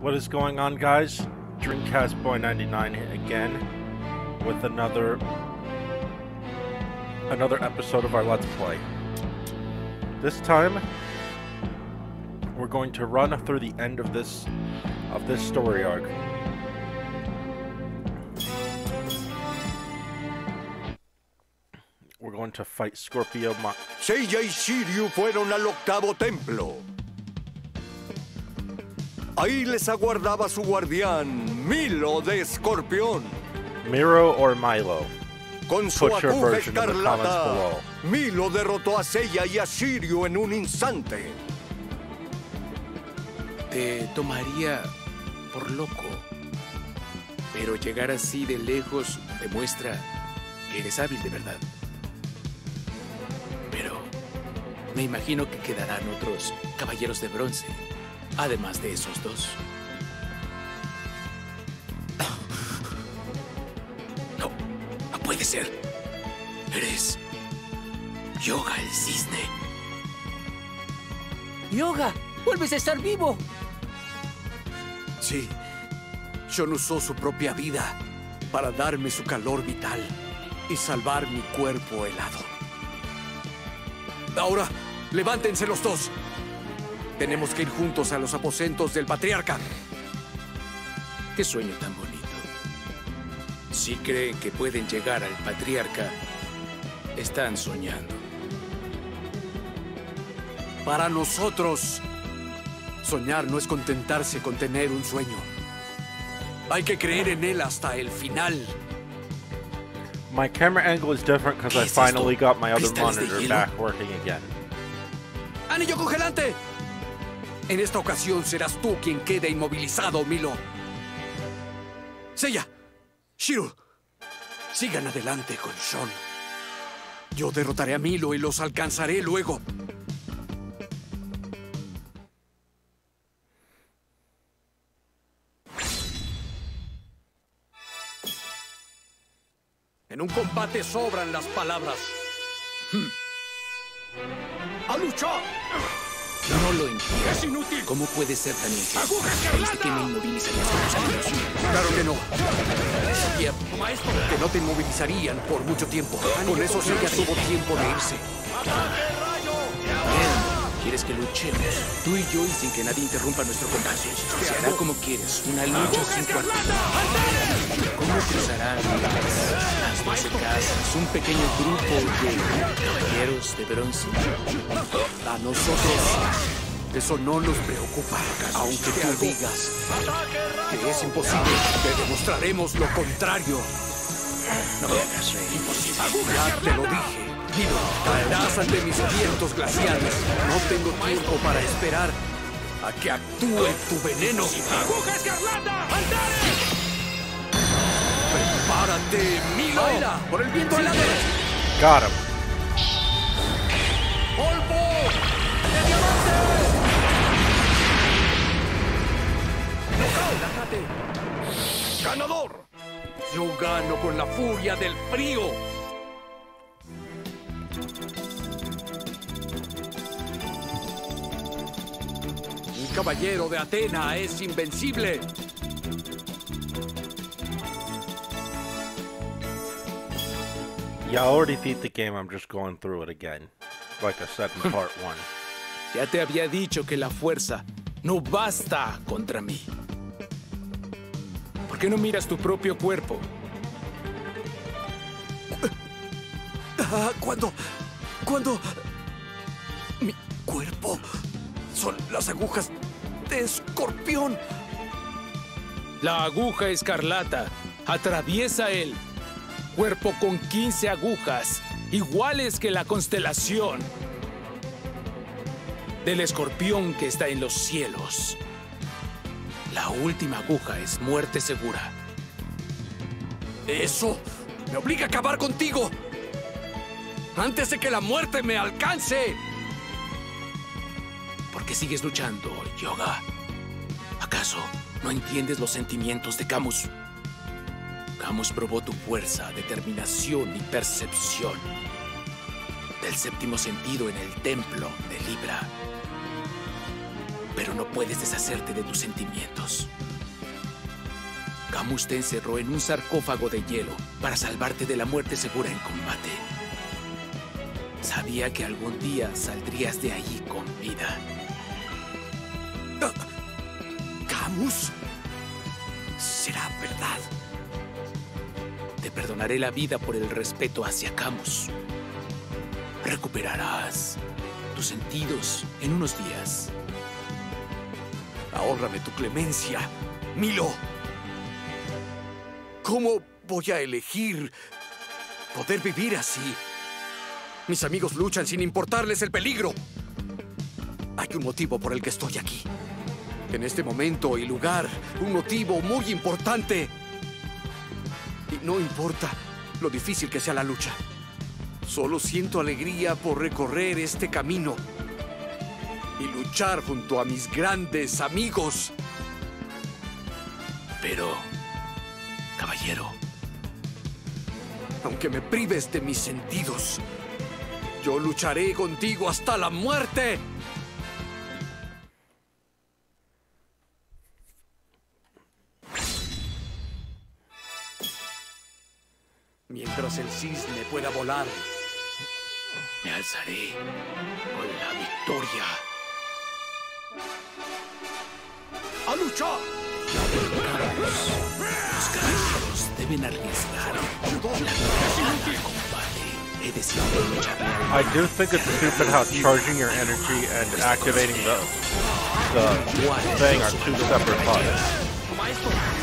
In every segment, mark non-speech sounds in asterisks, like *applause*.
What is going on, guys? Dreamcast Boy 99 again with another another episode of our Let's Play. This time, we're going to run through the end of this of this story arc. We're going to fight Scorpio. Ma- Seiya y Shiryu fueron al octavo templo. Ahí les aguardaba su guardián, Milo de Escorpión. Miro or Milo? Con su Put your aguja version in the comments escarlata, below. Milo derrotó a Seiya y a Shiryu en un instante. Te tomaría por loco. Pero llegar así de lejos demuestra que eres hábil de verdad. Pero me imagino que quedarán otros caballeros de bronce, además de esos dos. No, no puede ser. Eres Yoga el cisne. Yoga, vuelves a estar vivo. Sí, Sean usó su propia vida para darme su calor vital y salvar mi cuerpo helado. Ahora, levántense los dos. Tenemos que ir juntos a los aposentos del patriarca. Qué sueño tan bonito. Si creen que pueden llegar al patriarca, están soñando. Para nosotros, soñar no es contentarse con tener un sueño. Hay que creer en él hasta el final. My camera angle is different because I finally got my other ¿Cristales de monitor back working again. ¡Anillo congelante! En esta ocasión serás tú quien quede inmovilizado, Milo. Seiya, Shiro, sigan adelante con Sean. Yo derrotaré a Milo y los alcanzaré luego. En un combate sobran las palabras. ¡A luchar! No lo entiendo. ¡Es inútil! ¿Cómo puede ser tan injusto? ¡Aguja ¿Creíste que me con tus anillos? Claro que no. Sabía que no te inmovilizarían por mucho tiempo. Con eso sí ya tuvo tiempo de irse. ¿Quieres que luchemos? Tú y yo y sin que nadie interrumpa nuestro combate. Se hará como quieres. Una lucha sin cuartel. ¿Cómo cruzarán las doce casas? Un pequeño grupo de caballeros de bronce. A nosotros eso no nos preocupa. Aunque tú digas que es imposible, te demostraremos lo contrario. No reír. Ya te lo dije. Milo, caerás ante mis vientos glaciales. No tengo tiempo para esperar a que actúe tu veneno. ¡Aguja escarlata! ¡Prepárate, Milo! ¡Por el viento helado! Got him. ¡Polvo! ¡De diamante! ¡Relájate! ¡Ganador! Yo gano con la furia del frío. Un caballero de Atena es invencible. Yeah, I already beat the game. I'm just going through it again, like I said in part *laughs* one. Ya te había dicho que la fuerza no basta contra mí. ¿Por qué no miras tu propio cuerpo? Ah, cuando. Cuando. Mi cuerpo. Son las agujas de escorpión. La aguja escarlata atraviesa el cuerpo con 15 agujas, iguales que la constelación del escorpión que está en los cielos. La última aguja es muerte segura. Eso me obliga a acabar contigo. Antes de que la muerte me alcance. ¿Por qué sigues luchando, Yoga? ¿Acaso no entiendes los sentimientos de Camus? Camus probó tu fuerza, determinación y percepción. del séptimo sentido en el templo de Libra. pero no puedes deshacerte de tus sentimientos. Camus te encerró en un sarcófago de hielo para salvarte de la muerte segura en combate. Sabía que algún día saldrías de allí con vida. ¿Camus? ¿Será verdad? Te perdonaré la vida por el respeto hacia Camus. Recuperarás tus sentidos en unos días. Ahórrame tu clemencia, Milo. ¿Cómo voy a elegir poder vivir así? Mis amigos luchan sin importarles el peligro. Hay un motivo por el que estoy aquí. En este momento y lugar, un motivo muy importante. Y no importa lo difícil que sea la lucha. Solo siento alegría por recorrer este camino y luchar junto a mis grandes amigos. Pero, caballero, Aunque me prives de mis sentidos, yo lucharé contigo hasta la muerte. Mientras el cisne pueda volar, me alzaré con la victoria. ¡a luchar! Los caballeros deben arriesgar la combate. He decidido luchar I do think it's stupid how charging your energy and activating the the thing are two separate buttons. Imposible.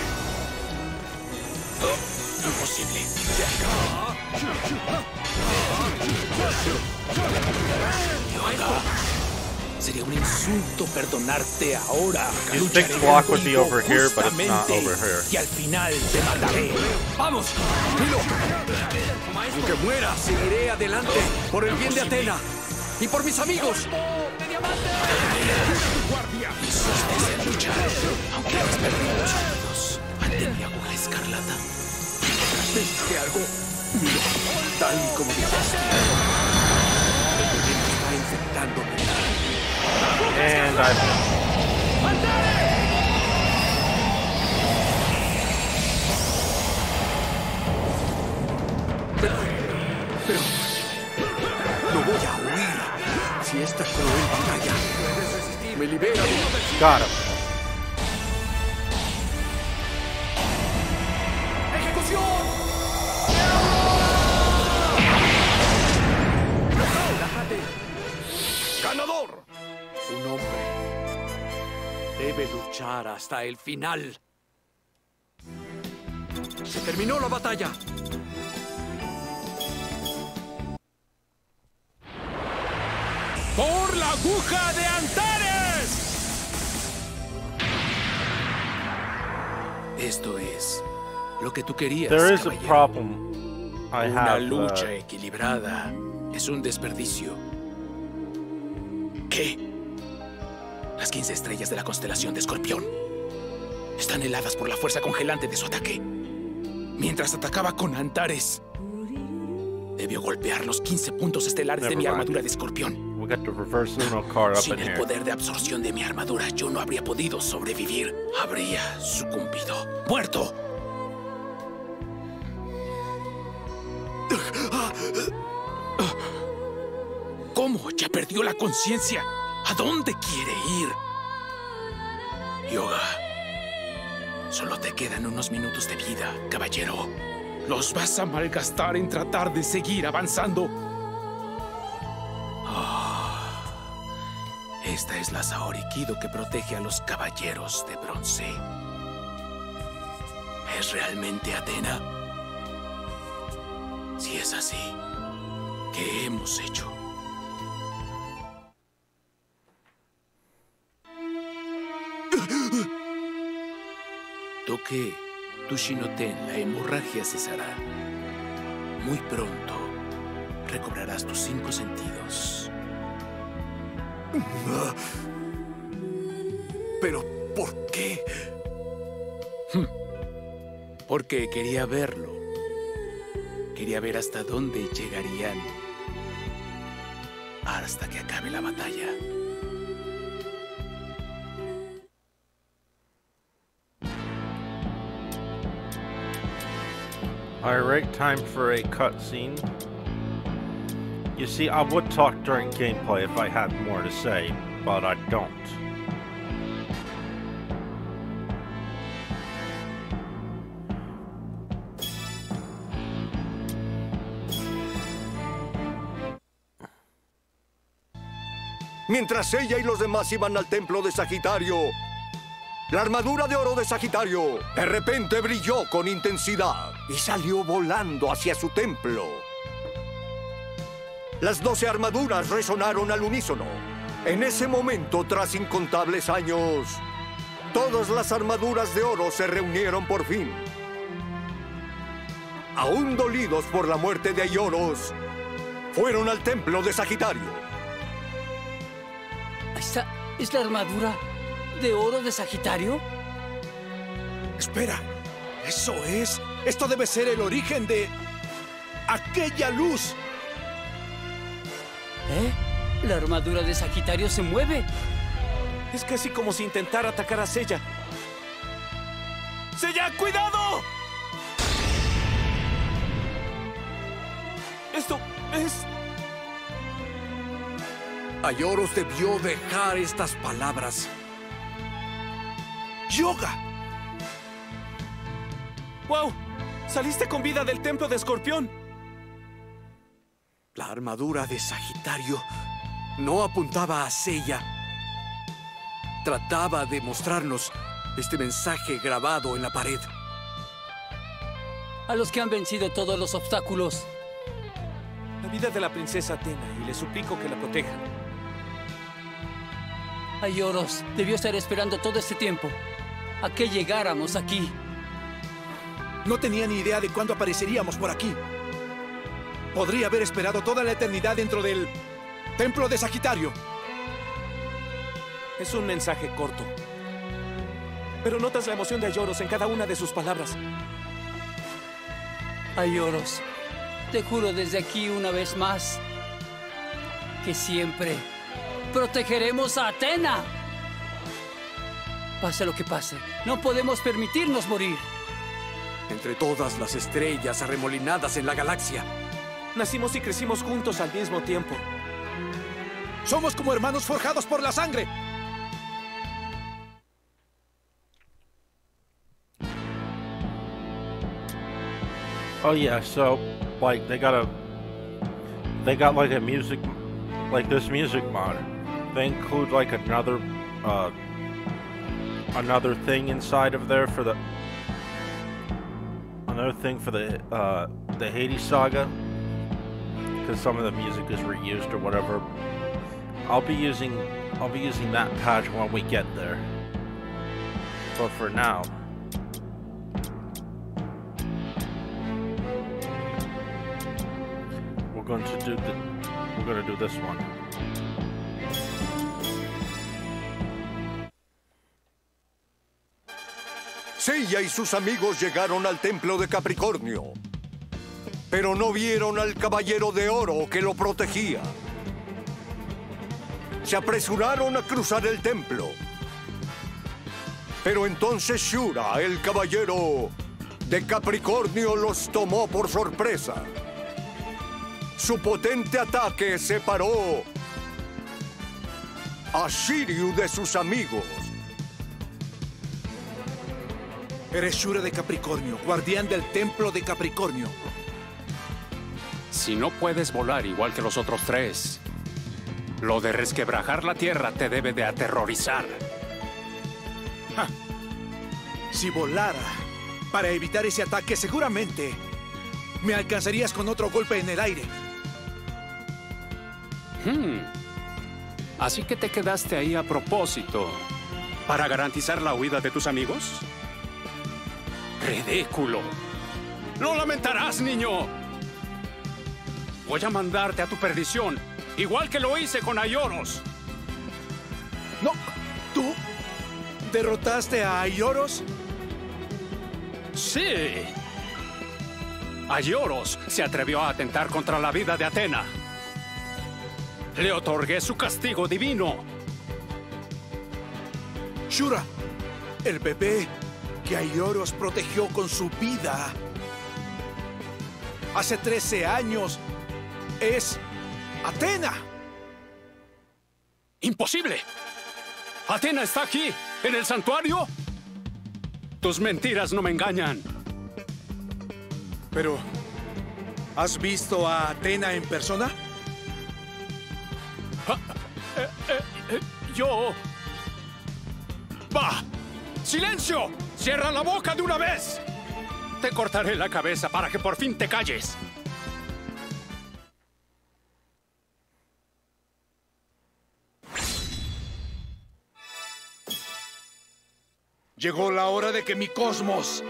Yoga, sería un insulto perdonarte ahora. You think block would be over here, but it's not over here. Y al final te mataré. ¡Vamos! ¡Milo! Aunque muera, seguiré adelante por el bien de Atena y por mis amigos. Luchar, aunque has perdido los ante mi aguja escarlata. ¿Viste algo? Milo, tal y como dijiste. I No voy a huir. Si esta cruel batalla me libera de hasta el final. Se terminó la batalla. ¡Por la aguja de Antares! Esto es lo que tú querías. There is a caballero. problem I Una have. lucha uh, equilibrada es un desperdicio. ¿Qué? Las 15 estrellas de la constelación de Escorpión están heladas por la fuerza congelante de su ataque. Mientras atacaba con Antares, debió golpear los 15 puntos estelares de mi mind. armadura de Escorpión. Sin in el poder de absorción de mi armadura, yo no habría podido sobrevivir. Habría sucumbido. ¡Muerto! ¿Cómo? ¿Ya perdió la conciencia? ¿A dónde quiere ir? Yoga. Solo te quedan unos minutos de vida, caballero. Los vas a malgastar en tratar de seguir avanzando. Esta es la Saorikido que protege a los caballeros de bronce. ¿Es realmente Atena? Si es así, ¿qué hemos hecho? *laughs* Toque Tushinoten, la hemorragia cesará. Muy pronto recobrarás tus cinco sentidos. ¿Pero por qué? Porque quería verlo. Quería ver hasta dónde llegarían. Hasta que acabe la batalla. Alright, time for a cutscene. You see, I would talk during gameplay if I had more to say, but I don't. Mientras ella y los demás iban al templo de Sagitario, la armadura de oro de Sagitario de repente brilló con intensidad y salió volando hacia su templo. Las doce armaduras resonaron al unísono. En ese momento, tras incontables años, todas las armaduras de oro se reunieron por fin. Aún dolidos por la muerte de Aioros, fueron al templo de Sagitario. ¿Esta es la armadura de oro de Sagitario? Espera, eso es. Esto debe ser el origen de aquella luz. ¿Eh? La armadura de Sagitario se mueve. Es casi como si intentara atacar a Sella. ¡Sella, cuidado! Esto es... Ayoros debió dejar estas palabras. ¡Yoga! ¡Wow! Saliste con vida del templo de Escorpión. La armadura de Sagitario no apuntaba a Seiya. Trataba de mostrarnos este mensaje grabado en la pared. A los que han vencido todos los obstáculos. La vida de la princesa Atena y le suplico que la protejan. Ayoros debió estar esperando todo este tiempo a que llegáramos aquí. No tenía ni idea de cuándo apareceríamos por aquí. Podría haber esperado toda la eternidad dentro del templo de Sagitario. Es un mensaje corto. Pero notas la emoción de Ayoros en cada una de sus palabras. Ayoros, te juro desde aquí una vez más que siempre protegeremos a Atena. Pase lo que pase, no podemos permitirnos morir. Entre todas las estrellas arremolinadas en la galaxia, Nacimos y crecimos juntos al mismo tiempo. Somos como hermanos forjados por la sangre. Oh yeah, so like they got a they got like a music like this music mod. They include like another uh another thing inside of there for the another thing for the uh the Hades saga because some of the music is reused or whatever. I'll be using I'll be using that patch when we get there. But for now, we're going to do the we're going to do this one. Seiya y sus amigos llegaron al templo de Capricornio, pero no vieron al caballero de oro que lo protegía. Se apresuraron a cruzar el templo. Pero entonces Shura, el caballero de Capricornio, los tomó por sorpresa. Su potente ataque separó a Shiryu de sus amigos. Eres Shura de Capricornio, guardián del templo de Capricornio. Si no puedes volar igual que los otros tres, lo de resquebrajar la tierra te debe de aterrorizar. Si volara para evitar ese ataque, seguramente me alcanzarías con otro golpe en el aire. Hmm. Así que te quedaste ahí a propósito. ¿Para garantizar la huida de tus amigos? ¡Ridículo! ¡Lo lamentarás, niño! Voy a mandarte a tu perdición, igual que lo hice con Ayoros. No, ¿tú derrotaste a Aioros? Sí. Ayoros se atrevió a atentar contra la vida de Atena. Le otorgué su castigo divino. Shura, el bebé que Aioros protegió con su vida. hace 13 años. Es Atena. ¡Imposible! ¿Atena está aquí, en el santuario? Tus mentiras no me engañan. Pero, ¿has visto a Atena en persona? Eh, yo... ¡Bah! ¡Silencio! ¡Cierra la boca de una vez! Te cortaré la cabeza para que por fin te calles. Llegó la hora de que mi cosmos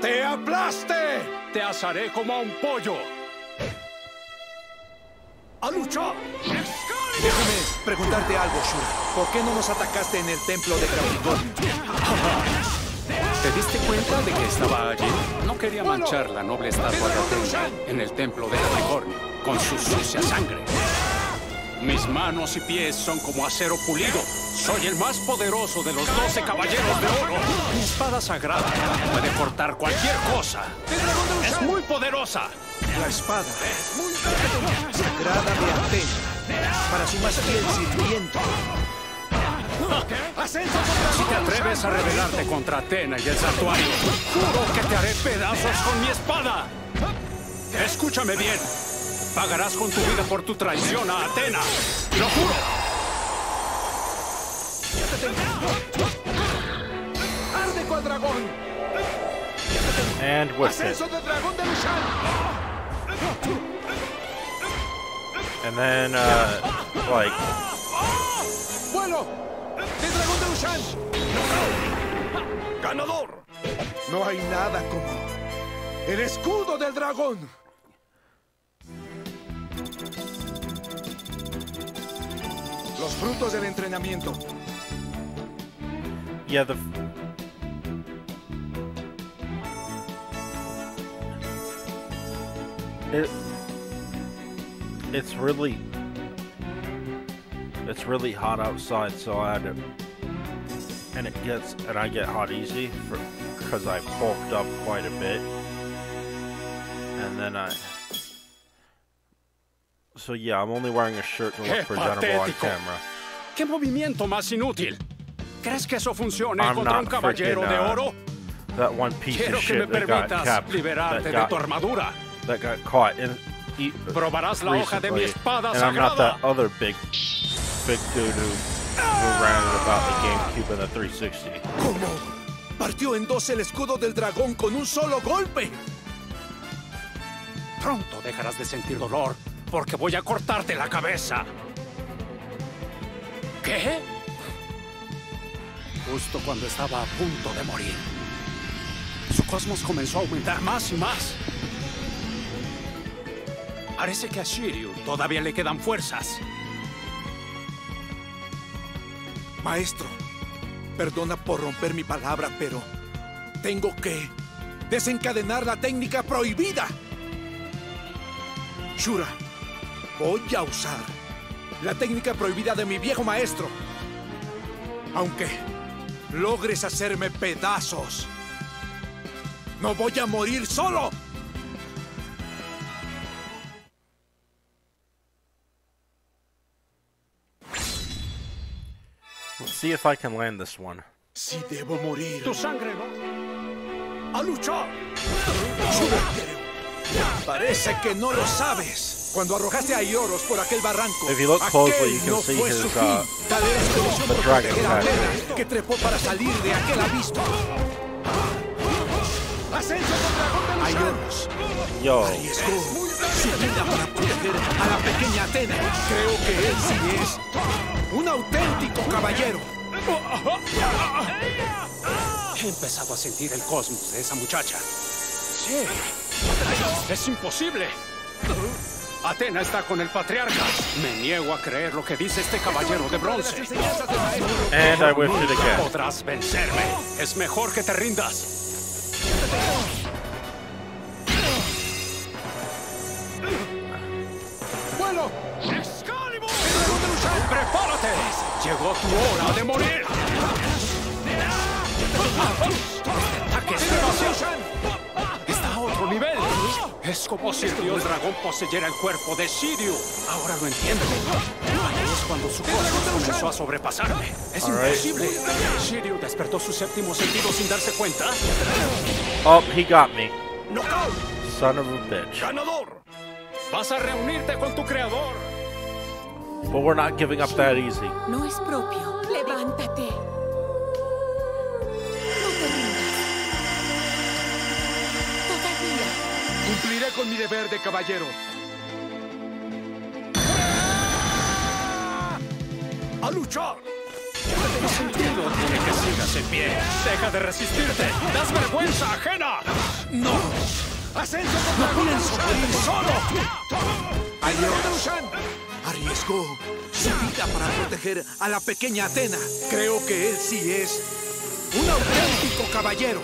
te aplaste. Te asaré como a un pollo. ¡A luchar! Déjame preguntarte algo, Shura. ¿Por qué no nos atacaste en el templo de Capricornio? *laughs* ¿Te diste cuenta de que estaba allí? No quería manchar la noble estatua de en el templo de Capricornio con su sucia sangre. Mis manos y pies son como acero pulido. Soy el más poderoso de los doce caballeros de oro. Mi espada sagrada puede cortar cualquier cosa. Es muy poderosa. La espada sagrada de Atena para su más fiel sirviente. Si te atreves a rebelarte contra Atena y el santuario, juro que te haré pedazos con mi espada. Escúchame bien. Pagarás con tu vida por tu traición a Atena. ¡Lo juro! ¡Arde cual dragón! And with it. ¡Ascenso del dragón de Lushan! And then, uh, like, ¡Del dragón de Lushan! ¡Ganador! No hay nada como el escudo del dragón. Los frutos del entrenamiento. yeah, the. It. It's really. It's really hot outside, so I had to. And it gets. And I get hot easy for because I bulked up quite a bit. And then I. So yeah, I'm only wearing a shirt to look ¡Qué presentable on camera. ¿Qué movimiento más inútil? ¿Crees que eso funcione I'm contra un caballero de uh, oro? That one piece Quiero of que me shit that got capped, liberarte that de got, tu armadura. that got caught in. Probarás la hoja de mi espada and I'm not that other big, big dude who, who ran it about the GameCube and the 360. ¿Cómo? Partió en dos el escudo del dragón con un solo golpe. Pronto dejarás de sentir dolor porque voy a cortarte la cabeza. ¿Qué? Justo cuando estaba a punto de morir. Su cosmos comenzó a aumentar más y más. Parece que a Shiryu todavía le quedan fuerzas. Maestro, perdona por romper mi palabra, pero tengo que desencadenar la técnica prohibida. Shura, voy a usar la técnica prohibida de mi viejo maestro. Aunque logres hacerme pedazos, no voy a morir solo. See if I can land this one. Si debo morir, Tu sangre no. a luchar. Parece que no lo sabes. Cuando arrojaste a Ioros por aquel barranco, If you look closely, you can no see his, su uh. Tal era su the dragon proteger a tag. Atena, que trepó para salir de aquel abismo. ¡Ascenso del dragón de Lushan! Ioros Yo, arriesgó su vida para proteger a la pequeña Atena. Creo que él sí es un auténtico caballero. He empezado a sentir el cosmos de esa muchacha. Sí. Es imposible. Atena está con el patriarca. Me niego a creer lo que dice este caballero de bronce. And I podrás vencerme. Es mejor que te rindas. Llegó tu hora de morir. ¡Ataques. Está a otro nivel. Es como si el dios dragón poseyera el cuerpo de Shiryu. Ahora lo entiendo. Ahí es cuando su cosmos comenzó a sobrepasarme. Es All right. imposible. Shiryu despertó su séptimo sentido sin darse cuenta. Oh, he got me. ¡Knockout! Son of a bitch. ¡Ganador! Vas a reunirte con tu creador. But we're not giving up that easy. No es propio. Levántate. No te rindas. Todavía. Cumpliré con mi deber de caballero. ¡A luchar! ¿Qué sentido tiene que sigas en pie? Deja de resistirte. Das vergüenza ajena. ¡No! ¡Ascenso ¡No pienso morir solo! ¡Adiós! Arriesgó su vida para proteger a la pequeña Atena. Creo que él sí es un auténtico caballero.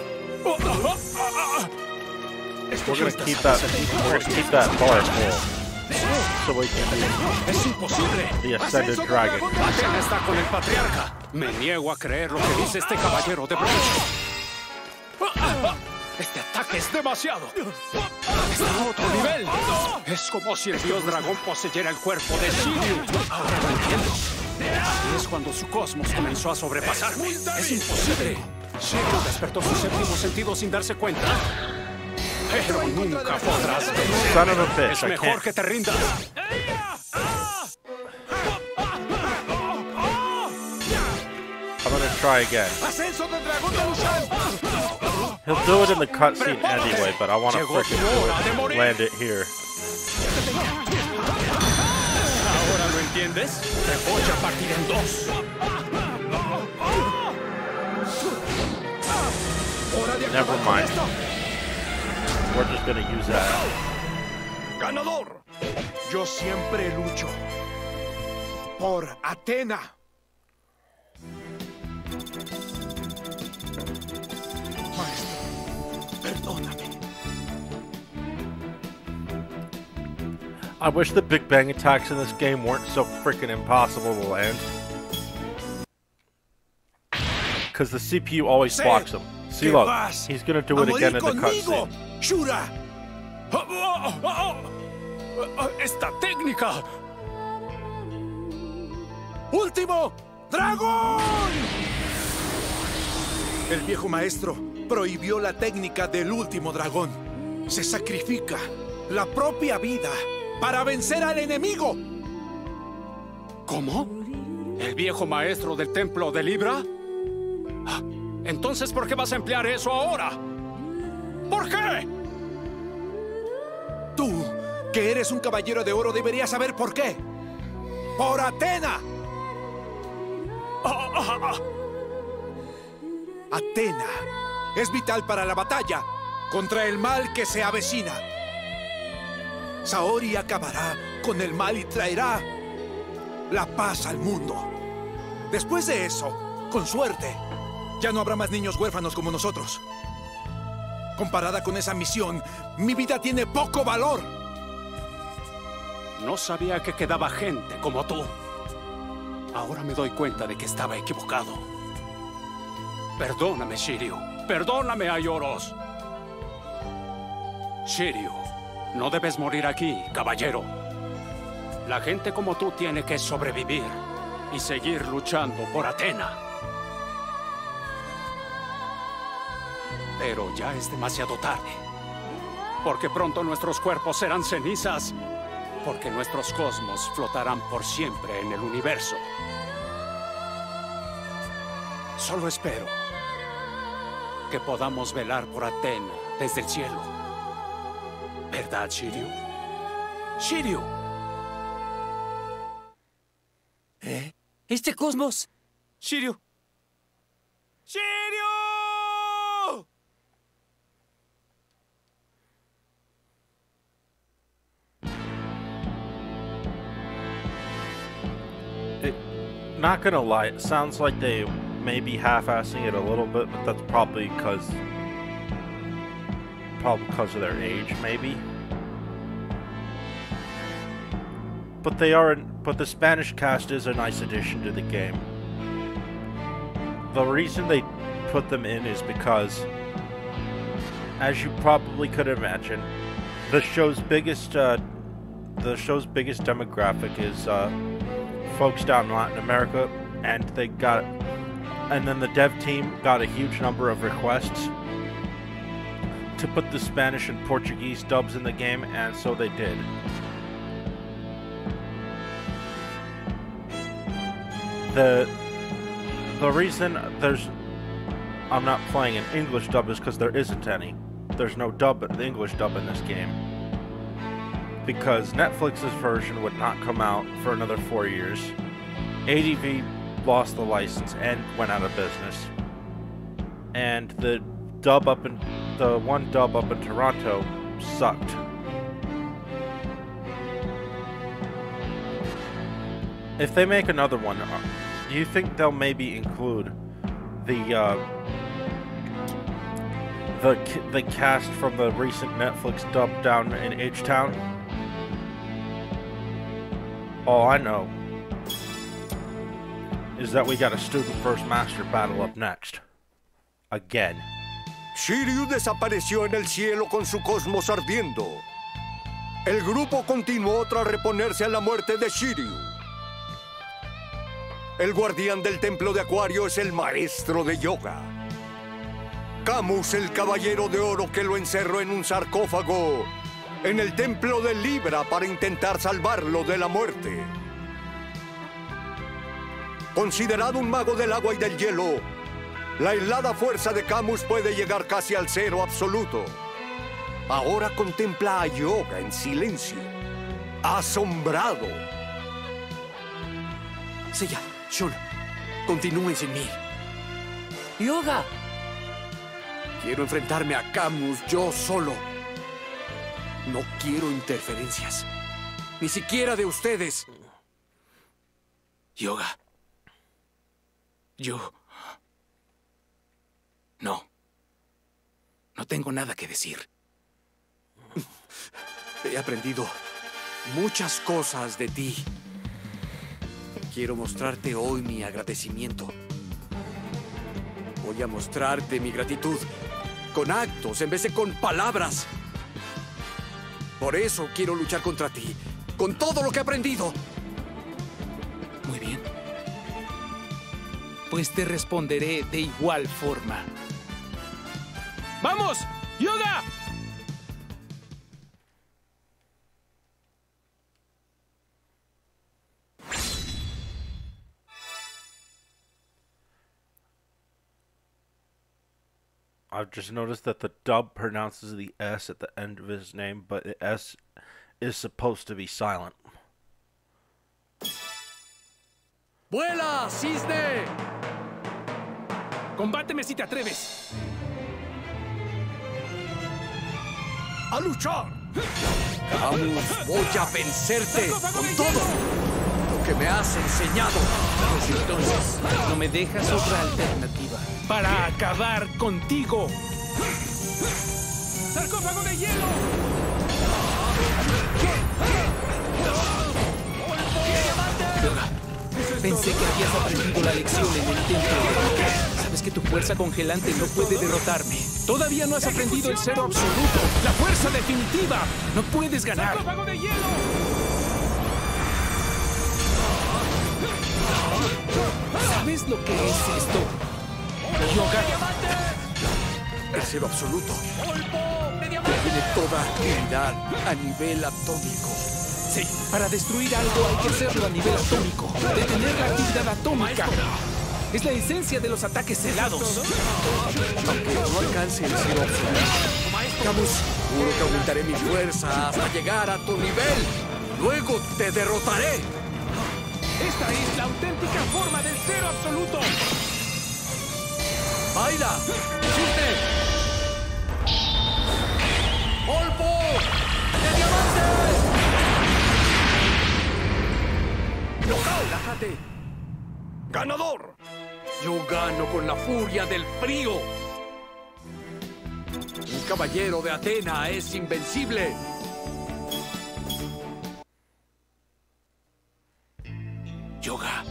We're gonna keep that. We're gonna keep that bar full, so we can Es imposible. the ascended dragon. Atena está con el patriarca. Me niego a creer lo que dice este caballero de bronce. Este ataque es demasiado. Está a otro nivel. Es como si el dios dragón poseyera el cuerpo de Shiryu. Ahora lo entiendo. Es cuando su cosmos comenzó a sobrepasarme. Es imposible. Shiryu despertó su séptimo sentido sin darse cuenta. Pero nunca podrás vencer. Es mejor que te rindas. Try again. ¡Ascenso del dragón de Lushan! He'll do it in the cutscene anyway, but I want to Llegó freaking tu hora de do morir. it. Land it here. ¿Ahora lo entiendes? Te voy a partir en dos. ¡Hora de Never acabar con mind. esto! We're just gonna use that. ¡Ganador! Yo siempre lucho por Atena. Maestro, perdóname. I wish the Big Bang attacks in this game weren't so freaking impossible to land. Because the CPU always Sé blocks them. See, look, he's gonna do it again in the cutscene. Shura. Oh, oh, oh, esta técnica. ¡Último! ¡Dragón! El viejo maestro prohibió la técnica del último dragón. Se sacrifica la propia vida para vencer al enemigo. ¿Cómo? ¿El viejo maestro del templo de Libra? Ah, Entonces, ¿por qué vas a emplear eso ahora? ¿Por qué? Tú, que eres un caballero de oro, deberías saber por qué. ¡Por Atena! Atena es vital para la batalla contra el mal que se avecina. Saori acabará con el mal y traerá la paz al mundo. Después de eso, con suerte, ya no habrá más niños huérfanos como nosotros. Comparada con esa misión, mi vida tiene poco valor. No sabía que quedaba gente como tú. Ahora me doy cuenta de que estaba equivocado. Perdóname, Shiryu. Perdóname, Ayoros. Shiryu, no debes morir aquí, caballero. La gente como tú tiene que sobrevivir y seguir luchando por Atena. Pero ya es demasiado tarde. Porque pronto nuestros cuerpos serán cenizas. Porque nuestros cosmos flotarán por siempre en el universo. Solo espero que podamos velar por Atena desde el cielo. ¿Verdad, Shiryu? Shiryu. Este cosmos. Shiryu. It, not gonna lie, it sounds like they may be half-assing it a little bit, but that's probably because probably because of their age, maybe. But they are, but the Spanish cast is a nice addition to the game. The reason they put them in is because, as you probably could imagine, the show's biggest uh, the show's biggest demographic is uh, folks down in Latin America, and they got and then the dev team got a huge number of requests to put the Spanish and Portuguese dubs in the game, and so they did. The the reason there's I'm not playing an English dub is because there isn't any. There's no dub, the English dub in this game. Because Netflix's version would not come out for another four years. ADV lost the license and went out of business. And the dub up in the one dub up in Toronto sucked. If they make another one, uh, do you think they'll maybe include the uh, the the cast from the recent Netflix dub down in H Town? All I know is that we got a student first master battle up next. Again. Shiryu desapareció en el cielo con su cosmos ardiendo. El grupo continuó tras reponerse a la muerte de Shiryu. El guardián del templo de Acuario es el maestro de yoga. Camus, el caballero de oro que lo encerró en un sarcófago en el templo de Libra para intentar salvarlo de la muerte. Considerado un mago del agua y del hielo, la helada fuerza de Camus puede llegar casi al cero absoluto. Ahora contempla a Yoga en silencio, asombrado. Seiya, Shun, continúen sin mí. ¡Yoga! Quiero enfrentarme a Camus yo solo. No quiero interferencias. Ni siquiera de ustedes. Yoga. Yo... No. No tengo nada que decir. He aprendido muchas cosas de ti. Quiero mostrarte hoy mi agradecimiento. Voy a mostrarte mi gratitud con actos en vez de con palabras. Por eso quiero luchar contra ti, con todo lo que he aprendido. Muy bien. Pues te responderé de igual forma. ¡Vamos! ¡Yoga! I've just noticed that the dub pronounces the S at the end of his name, but the S is supposed to be silent. ¡Vuela, cisne! Combáteme si te atreves. ¡A luchar! Camus, voy a vencerte con todo lo que me has enseñado. Pues entonces, no me dejas otra alternativa para acabar contigo. ¡Sarcófago de hielo! Pensé que habías aprendido la lección en el templo. Sabes que tu fuerza congelante no puede derrotarme. Todavía no has aprendido el cero absoluto, la fuerza definitiva. No puedes ganar. ¡Sarcófago de hielo! ¿Sabes lo que es esto? Yoga. El cero absoluto. Tiene toda actividad a nivel atómico. Sí, para destruir algo hay que hacerlo a nivel atómico. Detener la actividad atómica. Es la esencia de los ataques helados. Aunque no alcance el cero absoluto. Camus, juro que aumentaré mi fuerza hasta llegar a tu nivel. Luego te derrotaré. Esta es la auténtica forma del cero absoluto. ¡Baila! ¡Cisne! ¡Polvo! ¡De ¡Relájate! ¡Ganador! Yo gano con la furia del frío. Un caballero de Atena es invencible. Yoga,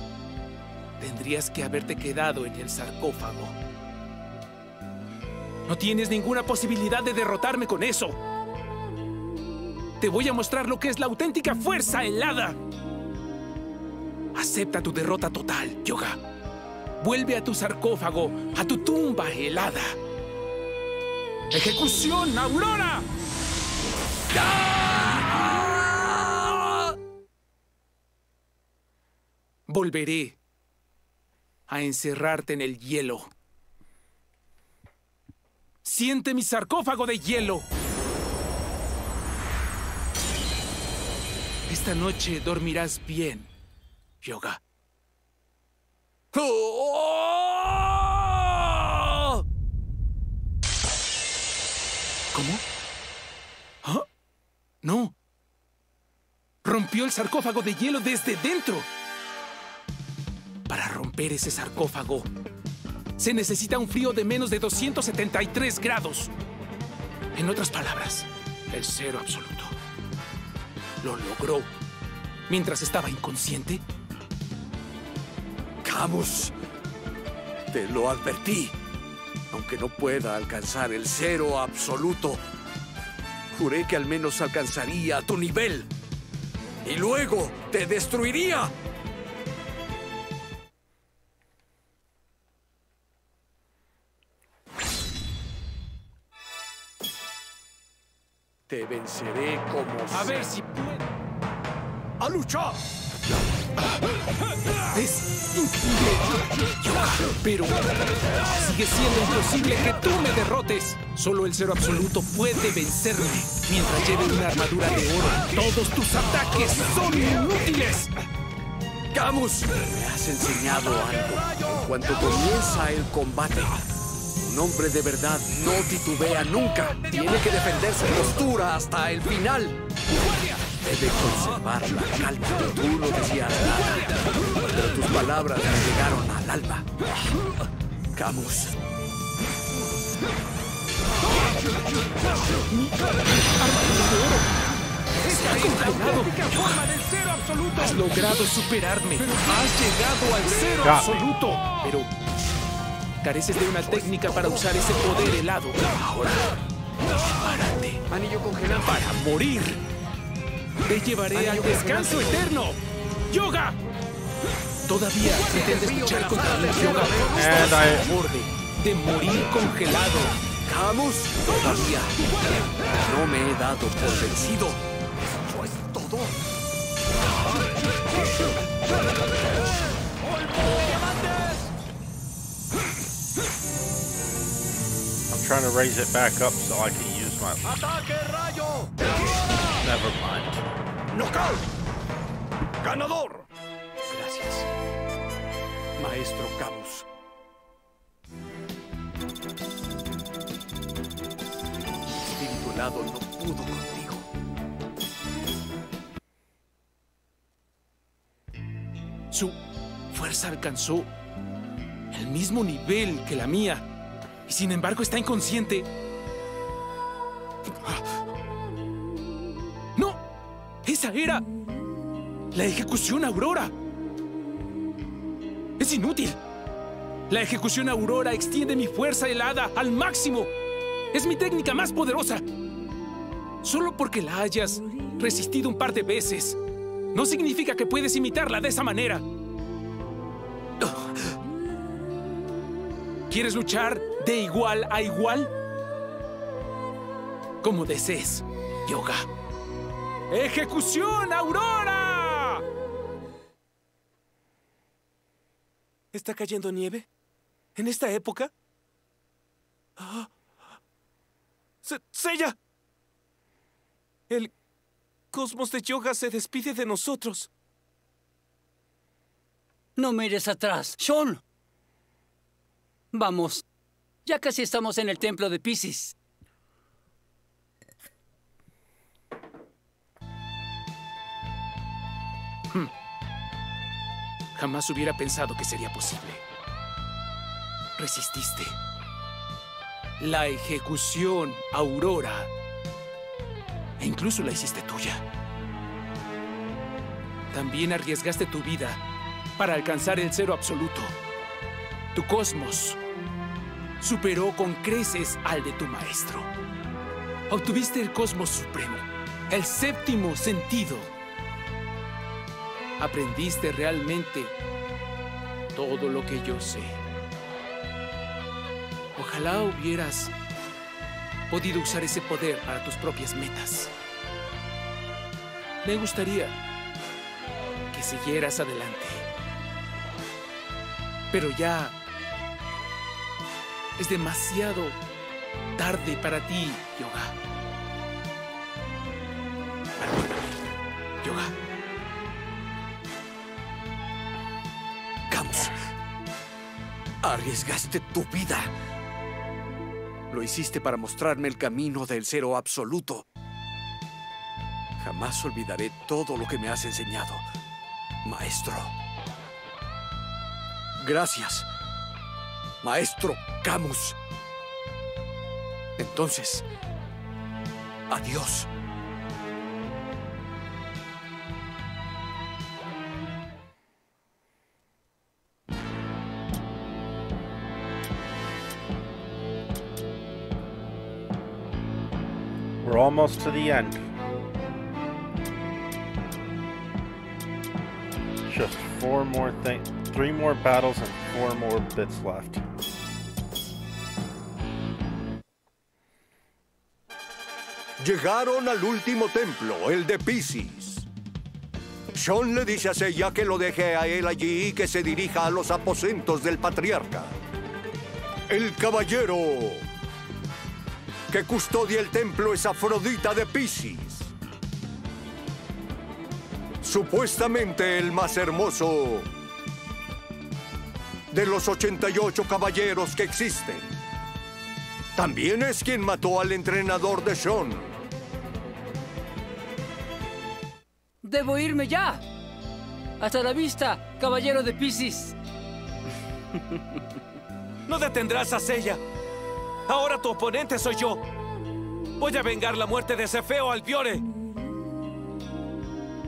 tendrías que haberte quedado en el sarcófago. No tienes ninguna posibilidad de derrotarme con eso. Te voy a mostrar lo que es la auténtica fuerza helada. Acepta tu derrota total, Yoga. Vuelve a tu sarcófago, a tu tumba helada. ¡Ejecución, Aurora! Volveré a encerrarte en el hielo. Siente mi sarcófago de hielo. Esta noche dormirás bien, Yoga. ¿Cómo? ¿Ah? No. Rompió el sarcófago de hielo desde dentro. Para romper ese sarcófago, se necesita un frío de menos de 273 grados. En otras palabras, el cero absoluto. Lo logró mientras estaba inconsciente. Camus, te lo advertí. Aunque no pueda alcanzar el cero absoluto, juré que al menos alcanzaría tu nivel. Y luego te destruiría. Te venceré como... A sea. ver si puedo. ¡A luchar! Es Yoga, pero sigue siendo imposible que tú me derrotes. Solo el cero absoluto puede vencerme. Mientras lleve una armadura de oro, todos tus ataques son inútiles. Camus, me has enseñado algo. En cuanto comienza el combate, un hombre de verdad no titubea nunca. Tiene que defender su postura hasta el final. Debe conservar la calma. Tú no decías nada, pero tus palabras me llegaron al alma. Camus, congelado. Has logrado superarme. Has llegado al cero absoluto. Pero careces de una técnica para usar ese poder helado. Ahora, prepárate. anillo congelado. Para morir. Te llevaré al descanso eterno. ¡Yoga! Todavía pretendes luchar contra el yoga. I- al borde de morir congelado. Camus, todavía no me he dado por vencido. Eso es todo. I'm trying to raise it back up so I can use my. Never mind. ¡Knockout! ¡Ganador! Gracias, maestro Camus. Mi espíritu no pudo contigo. Su fuerza alcanzó el mismo nivel que la mía. Y sin embargo está inconsciente. ¡Esa era la ejecución Aurora! ¡Es inútil! La ejecución Aurora extiende mi fuerza helada al máximo. Es mi técnica más poderosa. Solo porque la hayas resistido un par de veces, no significa que puedes imitarla de esa manera. ¿Quieres luchar de igual a igual? Como desees, Yoga. ¡Ejecución, Aurora! ¿Está cayendo nieve? ¿En esta época? Ah. Se- ¡Sella! El cosmos de Yoga se despide de nosotros. No mires atrás, Sean. Vamos. Ya casi estamos en el templo de Pisces. Jamás hubiera pensado que sería posible. Resististe. La ejecución, Aurora. E incluso la hiciste tuya. También arriesgaste tu vida para alcanzar el cero absoluto. Tu cosmos superó con creces al de tu maestro. Obtuviste el cosmos supremo. El séptimo sentido. Aprendiste realmente todo lo que yo sé. Ojalá hubieras podido usar ese poder para tus propias metas. Me gustaría que siguieras adelante. Pero ya es demasiado tarde para ti, Yoga. Yoga. Arriesgaste tu vida. Lo hiciste para mostrarme el camino del cero absoluto. Jamás olvidaré todo lo que me has enseñado, maestro. Gracias, maestro Camus. Entonces, adiós. We're almost to the end. Just four more thing, three more battles and four more bits left. Llegaron al último templo, el de Pisces. Sean le dice a Seiya que lo deje a él allí y que se dirija a los aposentos del patriarca. El caballero que custodia el templo es Afrodita de Pisces. Supuestamente el más hermoso de los 88 caballeros que existen. También es quien mató al entrenador de Sean. Debo irme ya. Hasta la vista, caballero de Piscis. *laughs* No detendrás a Seiya. Ahora tu oponente soy yo. Voy a vengar la muerte de ese feo Albiore.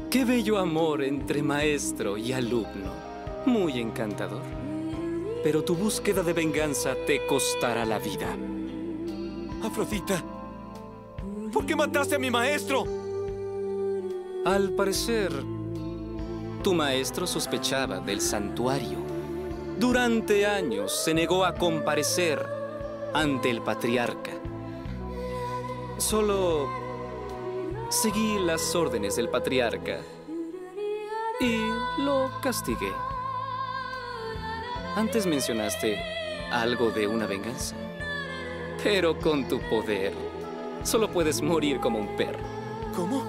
Qué bello amor entre maestro y alumno. Muy encantador. Pero tu búsqueda de venganza te costará la vida. Afrodita, ¿por qué mataste a mi maestro? Al parecer, tu maestro sospechaba del santuario. Durante años se negó a comparecer ante el patriarca. Solo seguí las órdenes del patriarca y lo castigué. Antes mencionaste algo de una venganza. Pero con tu poder, solo puedes morir como un perro. ¿Cómo?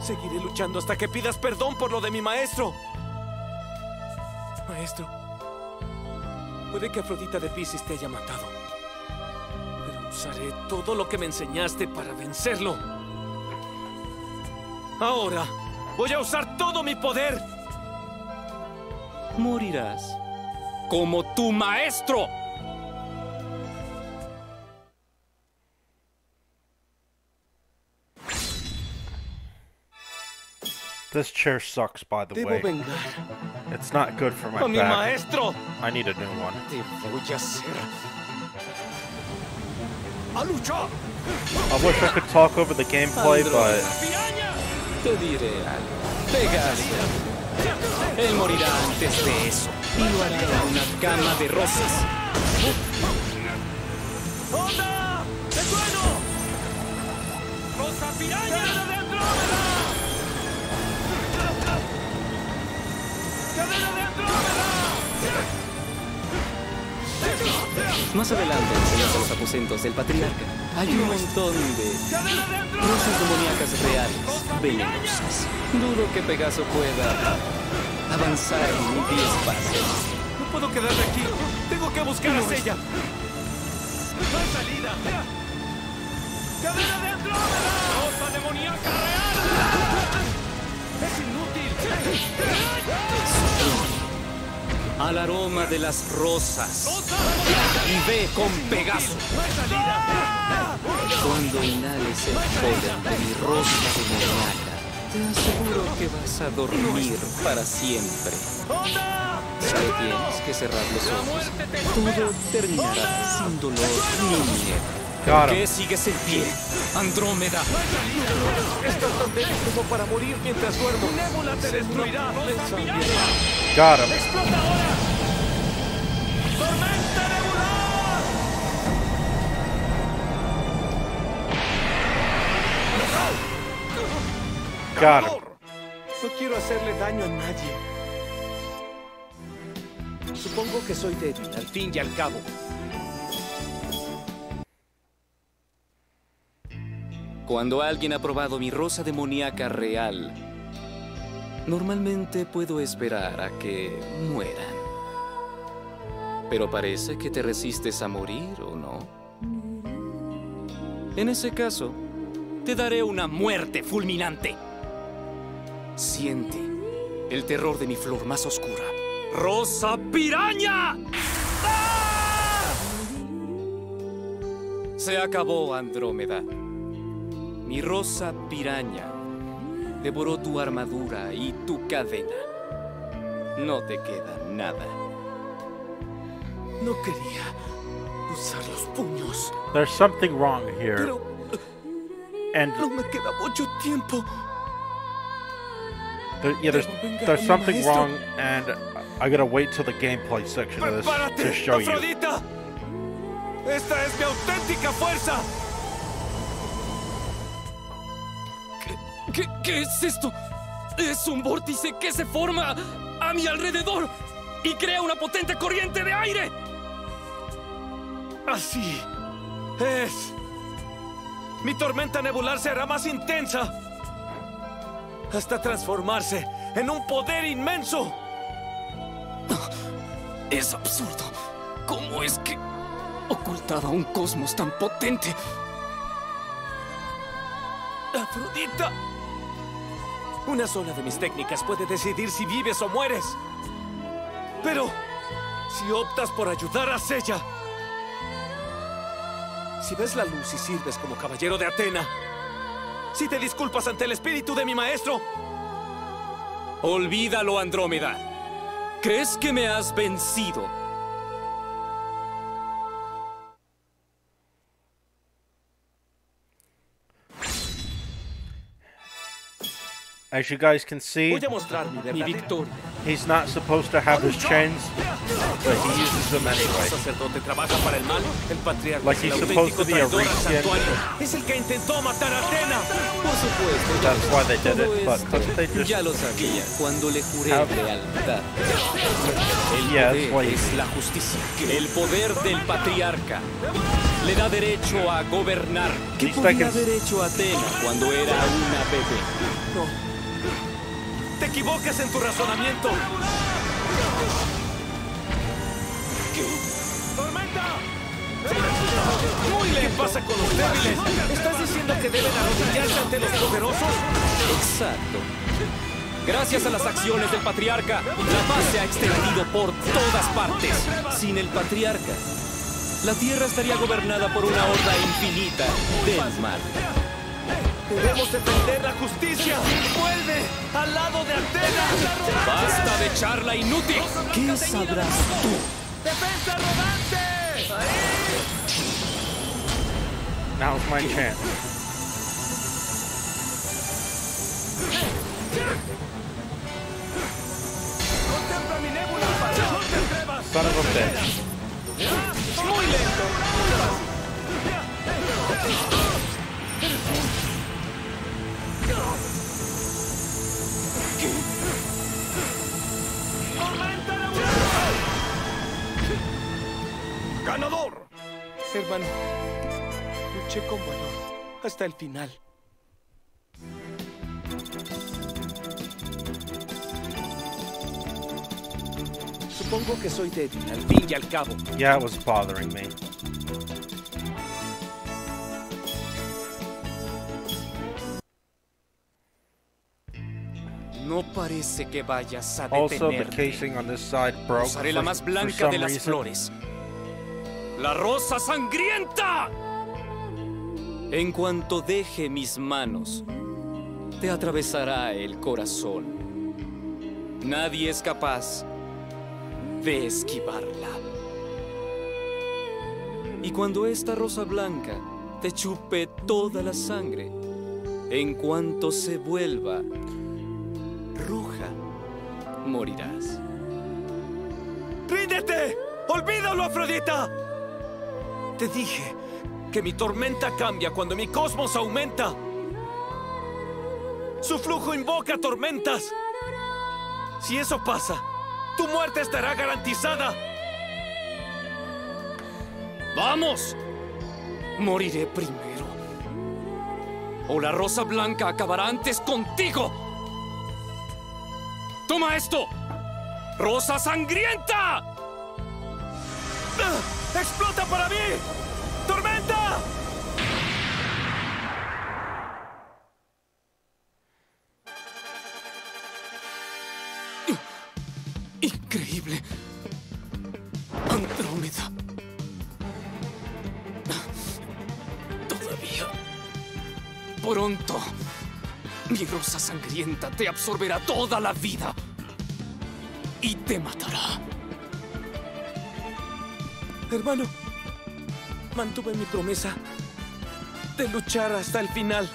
Seguiré luchando hasta que pidas perdón por lo de mi maestro. Maestro, puede que Afrodita de Pisces te haya matado. Pero usaré todo lo que me enseñaste para vencerlo. Ahora, voy a usar todo mi poder. Morirás como tu maestro. This chair sucks, by the way. It's not good for my a back. maestro. I need a new one. Te voy a hacer. ¡A luchar! I wish I could talk over the gameplay, but Más adelante, en los aposentos del patriarca, hay un montón de rosas demoníacas reales, venenosas. Dudo que Pegaso pueda avanzar ni 10 pasos. No puedo quedarme aquí. Tengo que buscar a Sella. ¡No hay salida! ¡Cadena de Andrómeda! ¡Rosa demoníaca real! ¡Es inútil! Al aroma de las rosas. Y ve con Pegaso. Cuando inhales el polen de mi rosa demoníaca, te aseguro que vas a dormir para siempre. Solo tienes que cerrar los ojos. Todo terminará sin dolor ni miedo. Got ¿Por him. qué sigues en pie? Andrómeda. Estás tan débil como para morir mientras duermo. Nébula te destruirá. Got him. ¡Explota ahora! ¡Tormenta nebular! Got him. No quiero hacerle daño a nadie. Supongo que soy débil, al fin y al cabo. Cuando alguien ha probado mi rosa demoníaca real, normalmente puedo esperar a que mueran. Pero parece que te resistes a morir, ¿o no? En ese caso, te daré una muerte fulminante. Siente el terror de mi flor más oscura. ¡Rosa piraña! ¡Ah! Se acabó, Andrómeda. Mi rosa piraña devoró tu armadura y tu cadena. No te queda nada. No quería usar los puños, There's something wrong here. pero And no me queda mucho tiempo. there, yeah, there's there's something wrong, and I gotta wait till the gameplay section of this to ¡Prepárate, show you. ¡Esta es mi auténtica fuerza! ¿Qué, qué es esto? Es un vórtice que se forma a mi alrededor y crea una potente corriente de aire. Así es. Mi tormenta nebular será más intensa. Hasta transformarse en un poder inmenso. Es absurdo. ¿Cómo es que ocultaba un cosmos tan potente? Afrodita. Una sola de mis técnicas puede decidir si vives o mueres. Pero, si optas por ayudar a Sella, si ves la luz y sirves como caballero de Atena, si te disculpas ante el espíritu de mi maestro, Olvídalo, Andrómeda. ¿Crees que me has vencido? As you guys can see, he's not supposed to have his chains, but he uses them anyway. Like he's supposed to be a reskin. That's why they did it, but but they just Have- Yeah, del patriarca le da derecho a gobernar. ¿Qué He's podía taken- haber hecho Atena cuando era una bebé? No. Te equivocas en tu razonamiento. ¡Tormenta! Muy ¿Qué pasa con los débiles? ¿Estás diciendo que deben arrodillarse ante los poderosos? Exacto. Gracias a las acciones del patriarca, la paz se ha extendido por todas partes. Sin el patriarca, la tierra estaría gobernada por una horda infinita del mal. Debemos defender la justicia. ¡Vuelve al lado de Atena! Basta de charla inútil. ¿Qué sabrás tú? ¡Defensa rodante! now's my chance. ¡Contempla mi nébula! ¡No ¡Ganador! Hermano, luché con valor hasta el final. Supongo que soy débil, al fin y al cabo. Yeah, it was bothering me. No parece que vayas a Also, the detenerte. casing on this side broke Usaré la más blanca de las reason. flores. La rosa sangrienta. En cuanto deje mis manos, te atravesará el corazón. Nadie es capaz de esquivarla. Y cuando esta rosa blanca te chupe toda la sangre. En cuanto se vuelva morirás. ¡Ríndete! ¡Olvídalo, Afrodita! Te dije que mi tormenta cambia cuando mi cosmos aumenta. Su flujo invoca tormentas. Si eso pasa, tu muerte estará garantizada. ¡Vamos! Moriré primero. O la rosa blanca acabará antes contigo. ¡Toma esto! ¡Rosa sangrienta! ¡Ah! ¡Explota para mí! ¡Tormenta! Increíble. Andrómeda. Todavía. Pronto. Mi rosa sangrienta te absorberá toda la vida. Y te matará. Hermano, mantuve mi promesa de luchar hasta el final.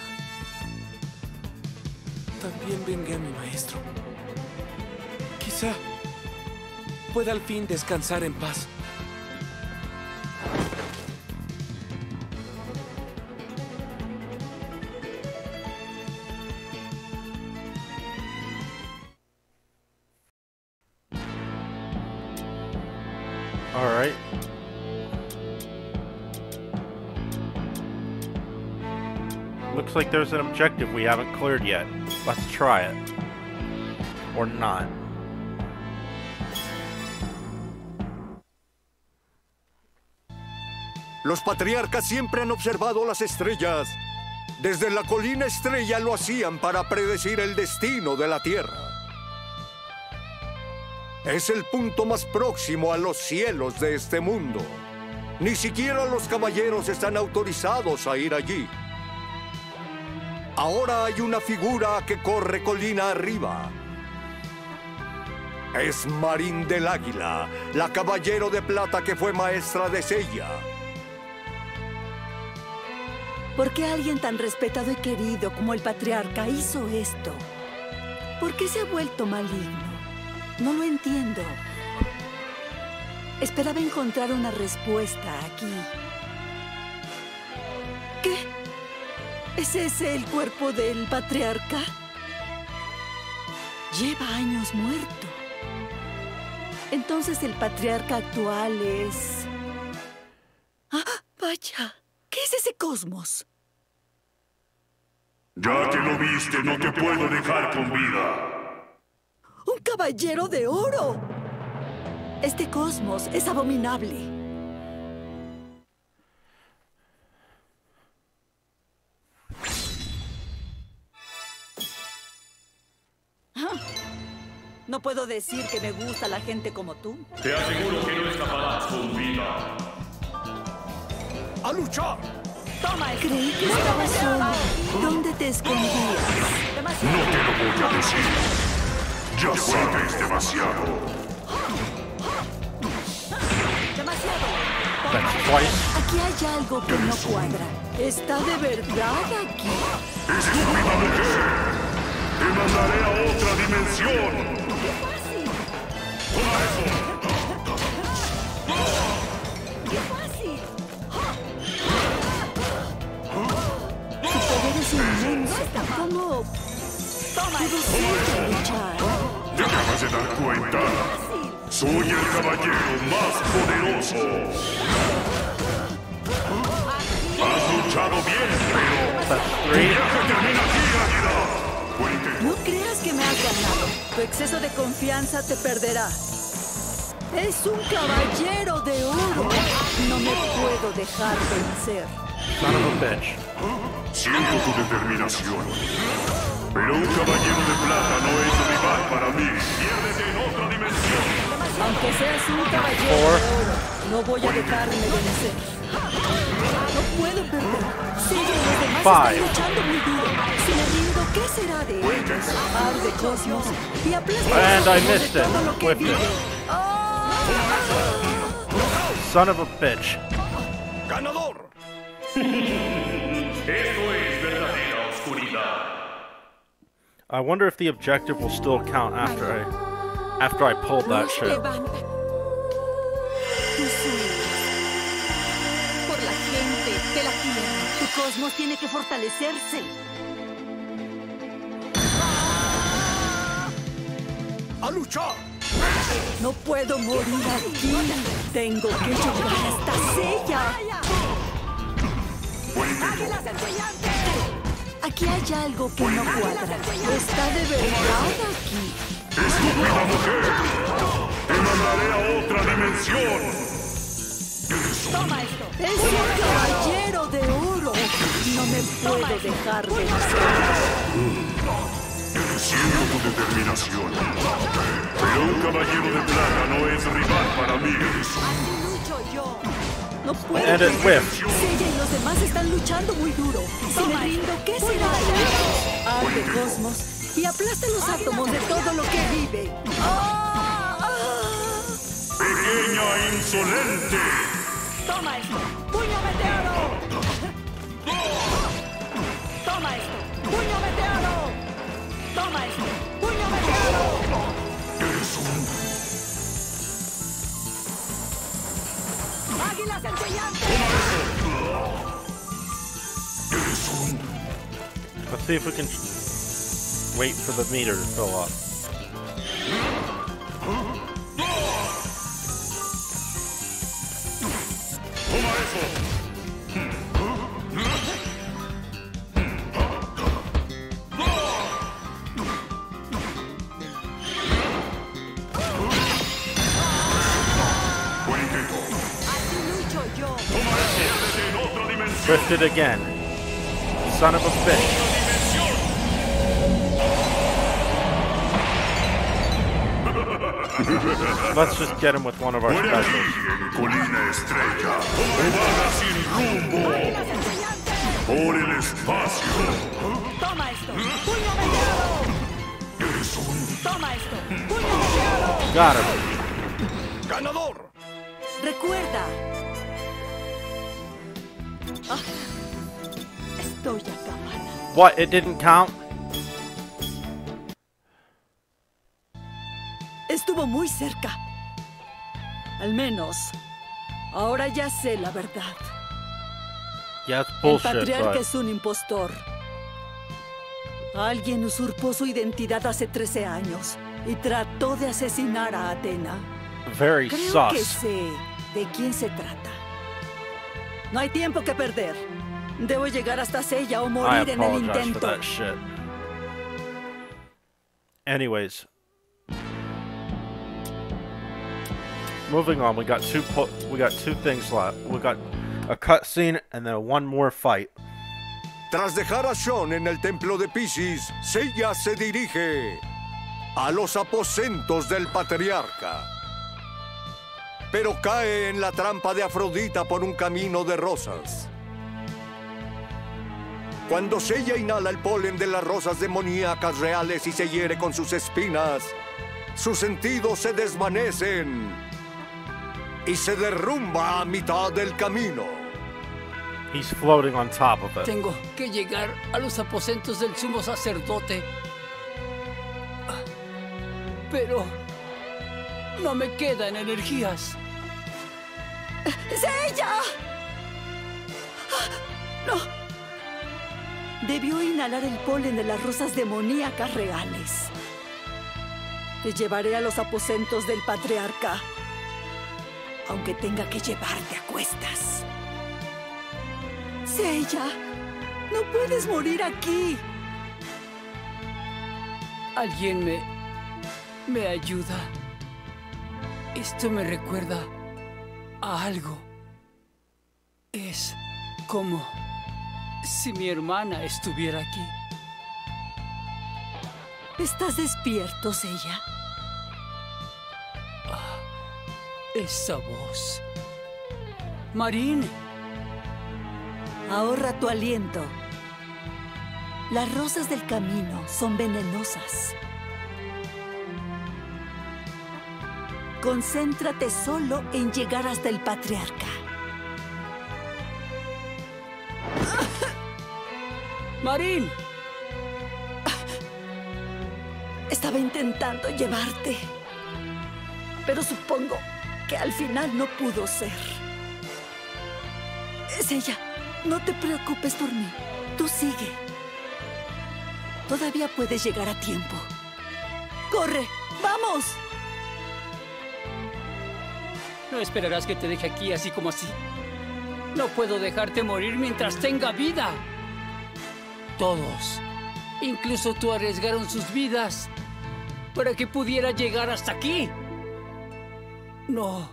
También vengué a mi maestro. Quizá pueda al fin descansar en paz. Like there's an objective we haven't cleared yet. Let's try it. Or not. Los patriarcas siempre han observado las estrellas. Desde la colina estrella lo hacían para predecir el destino de la Tierra. Es el punto más próximo a los cielos de este mundo. Ni siquiera los caballeros están autorizados a ir allí. Ahora hay una figura que corre colina arriba. Es Marín del Águila, la caballero de plata que fue maestra de Sella. ¿Por qué alguien tan respetado y querido como el patriarca hizo esto? ¿Por qué se ha vuelto maligno? No lo entiendo. Esperaba encontrar una respuesta aquí. ¿Es ese el cuerpo del patriarca? Lleva años muerto. Entonces el patriarca actual es... ¡Ah! ¡Vaya! ¿Qué es ese cosmos? Ya que lo viste, no te puedo dejar con vida. ¡Un caballero de oro! Este cosmos es abominable. No puedo decir que me gusta la gente como tú. Te aseguro que no escaparás con vida. ¡A luchar! Toma, creí que estabas solo. ¿Dónde te escondías? No te lo voy a decir. Ya sé que es demasiado. Twice. Aquí hay algo que no cuadra. ¿Está de verdad aquí? ¡Estúpida mujer! ¡Te mandaré a otra dimensión! ¡Toma! ¡Qué fácil! Su poder es inmenso. ¿Cómo luchar? ¿Te acabas de dar cuenta? Soy el caballero más poderoso. Has luchado bien, pero... ¡Tu viaje termina aquí, Águila! No creas que me has ganado. Tu exceso de confianza te perderá. Es un caballero de oro. No me puedo dejar vencer. Son of a bitch. Siento tu determinación. Pero un caballero de plata no es rival para mí. Piérdete en otra dimensión. Aunque seas un caballero de oro, no voy a dejarme vencer. No puedo perder. Sí, los demás Five. están luchando muy duro. Si me rindo, ¿qué será de ellos? Arde Cosmos y aplasta And I missed it. todo lo que vive. Son of a bitch. ¡Ganador! *laughs* Esto es verdadera oscuridad. I wonder if the objective will still count after I after I pulled that shit. Levanta. Tú sueñas. Por la gente de la tierra. Tu cosmos tiene que fortalecerse. ¡A luchar! No puedo morir aquí. Tengo que llegar hasta Sella. Aquí hay algo que no cuadra. Está de verdad aquí. ¡Estúpida mujer! ¡Te mandaré a otra dimensión! Toma esto. Es un caballero de oro. No me puedo dejar vencer. Siento tu determinación. Pero un caballero de plata no es rival para mí. Así lucho yo. No puedo. Sella y los demás están luchando muy duro. Si me rindo, ¿qué será? Arde cosmos y aplasta los átomos de todo lo que vive. ¡Ah! ¡Ah! ¡Pequeña insolente! ¡Toma esto! ¡Puño meteoro! ¡Toma esto! ¡Puño meteoro! ¡Toma esto! ¡Puño meteoro! ¡Águilas centellantes! Let's see if we can wait for the meter to fill up. Drifted again. Son of a bitch. Let's just get him with one of our Muere aquí, specials. en Colina Estrella. O vaga sin rumbo. Por el espacio. ¡Toma esto! ¡Puño meteoro! Eres un... ¡Toma esto! ¡Puño meteoro! Got him. ¡Ganador! Recuerda. Ah. What? It didn't count? Estuvo muy cerca. Al menos, ahora ya sé la verdad. Yeah, it's El bullshit, patriarca but es un impostor. Alguien usurpó su identidad hace 13 años y trató de asesinar a Atena. very Creo que sus. sé de quién se trata. No hay tiempo que perder. Debo llegar hasta Sella o morir en el for intento. that shit. Anyways. Moving on, we got two po- we got two things left. We got a cutscene and then one more fight. Tras dejar a Sean en el templo de Pisces, Seiya se dirige a los aposentos del patriarca. Pero cae en la trampa de Afrodita por un camino de rosas. Cuando Seiya inhala el polen de las rosas demoníacas reales y se hiere con sus espinas, sus sentidos se desvanecen y se derrumba a mitad del camino. He's floating on top of it. Tengo que llegar a los aposentos del sumo sacerdote. Pero no me quedan energías. ¡Sella! No. Debió inhalar el polen de las rosas demoníacas reales. Te llevaré a los aposentos del patriarca, aunque tenga que llevarte a cuestas. Sella, no puedes morir aquí. Alguien me... me ayuda. Esto me recuerda a algo. Es como si mi hermana estuviera aquí. ¿Estás despierto, Sella? Esa voz. Marín, Ahorra tu aliento. Las rosas del camino son venenosas. Concéntrate solo en llegar hasta el patriarca. Marín. Estaba intentando llevarte. Pero supongo que al final no pudo ser. Es ella. No te preocupes por mí. Tú sigue. Todavía puedes llegar a tiempo. ¡Corre! ¡Vamos! No esperarás que te deje aquí así como así. No puedo dejarte morir mientras tenga vida. Todos, incluso tú, arriesgaron sus vidas para que pudiera llegar hasta aquí. No,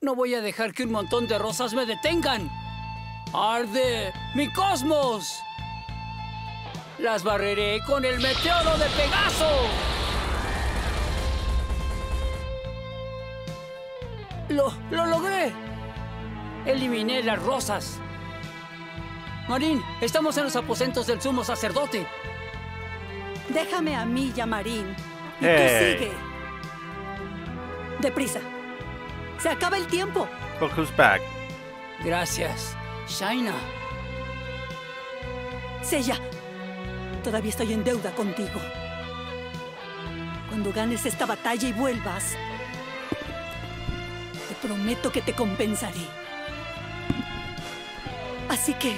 no voy a dejar que un montón de rosas me detengan. ¡Arde mi cosmos! Las barreré con el meteoro de Pegaso. ¡Lo, lo logré! Eliminé las rosas. Marín, estamos en los aposentos del sumo sacerdote. Déjame a mí, Yamarín. Y Hey. tú sigue. Deprisa. Se acaba el tiempo. Look who's back. Gracias, Shaina. Sella, todavía estoy en deuda contigo. Cuando ganes esta batalla y vuelvas, prometo que te compensaré. Así que,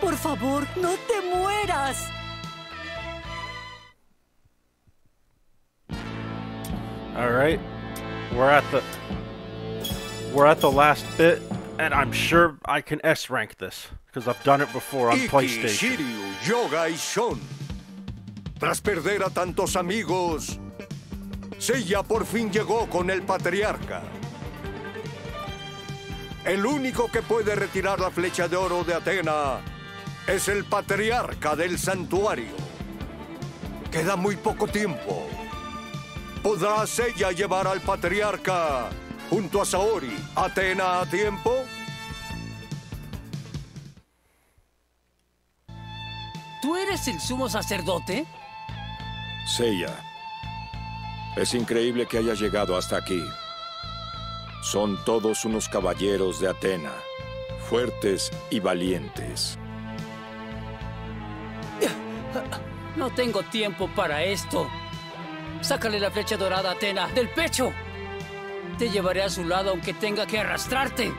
por favor, no te mueras. All right, we're at the we're at the last bit, and I'm sure I can S rank this because I've done it before on Iki, PlayStation. Shiryu, Yoga y Shon. Tras perder a tantos amigos, Seiya por fin llegó con el patriarca. El único que puede retirar la flecha de oro de Atena es el patriarca del santuario. Queda muy poco tiempo. ¿Podrá Seiya llevar al patriarca junto a Saori a Atena a tiempo? ¿Tú eres el sumo sacerdote? Seiya, es increíble que hayas llegado hasta aquí. Son todos unos caballeros de Atena, fuertes y valientes. No tengo tiempo para esto. Sácale la flecha dorada a Atena del pecho. Te llevaré a su lado aunque tenga que arrastrarte.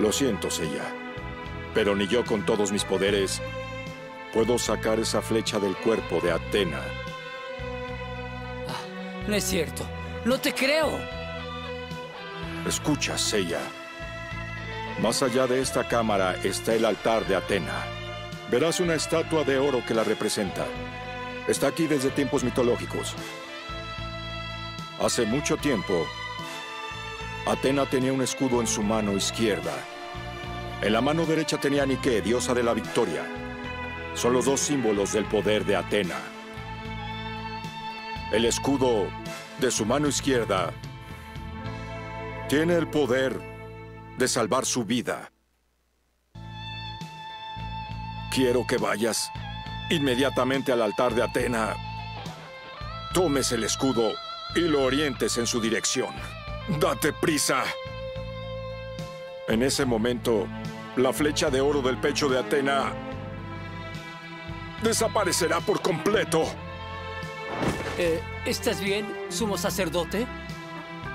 Lo siento, Seiya, pero ni yo con todos mis poderes puedo sacar esa flecha del cuerpo de Atena. No es cierto. No te creo. Escucha, Seiya. Más allá de esta cámara está el altar de Atena. Verás una estatua de oro que la representa. Está aquí desde tiempos mitológicos. Hace mucho tiempo, Atena tenía un escudo en su mano izquierda. En la mano derecha tenía Nike, diosa de la victoria. Son los dos símbolos del poder de Atena. El escudo de su mano izquierda tiene el poder de salvar su vida. Quiero que vayas inmediatamente al altar de Atena, tomes el escudo y lo orientes en su dirección. Date prisa. En ese momento, la flecha de oro del pecho de Atena desaparecerá por completo. Eh, ¿Estás bien, sumo sacerdote?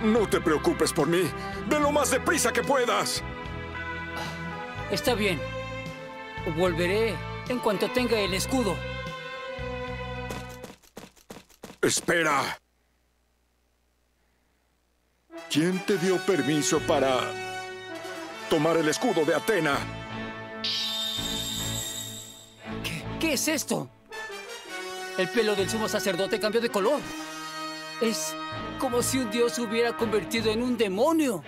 No te preocupes por mí. Ve lo más deprisa que puedas. Está bien. Volveré en cuanto tenga el escudo. Espera. ¿Quién te dio permiso para tomar el escudo de Atena? ¿Qué es esto? El pelo del sumo sacerdote cambió de color. Es como si un dios se hubiera convertido en un demonio.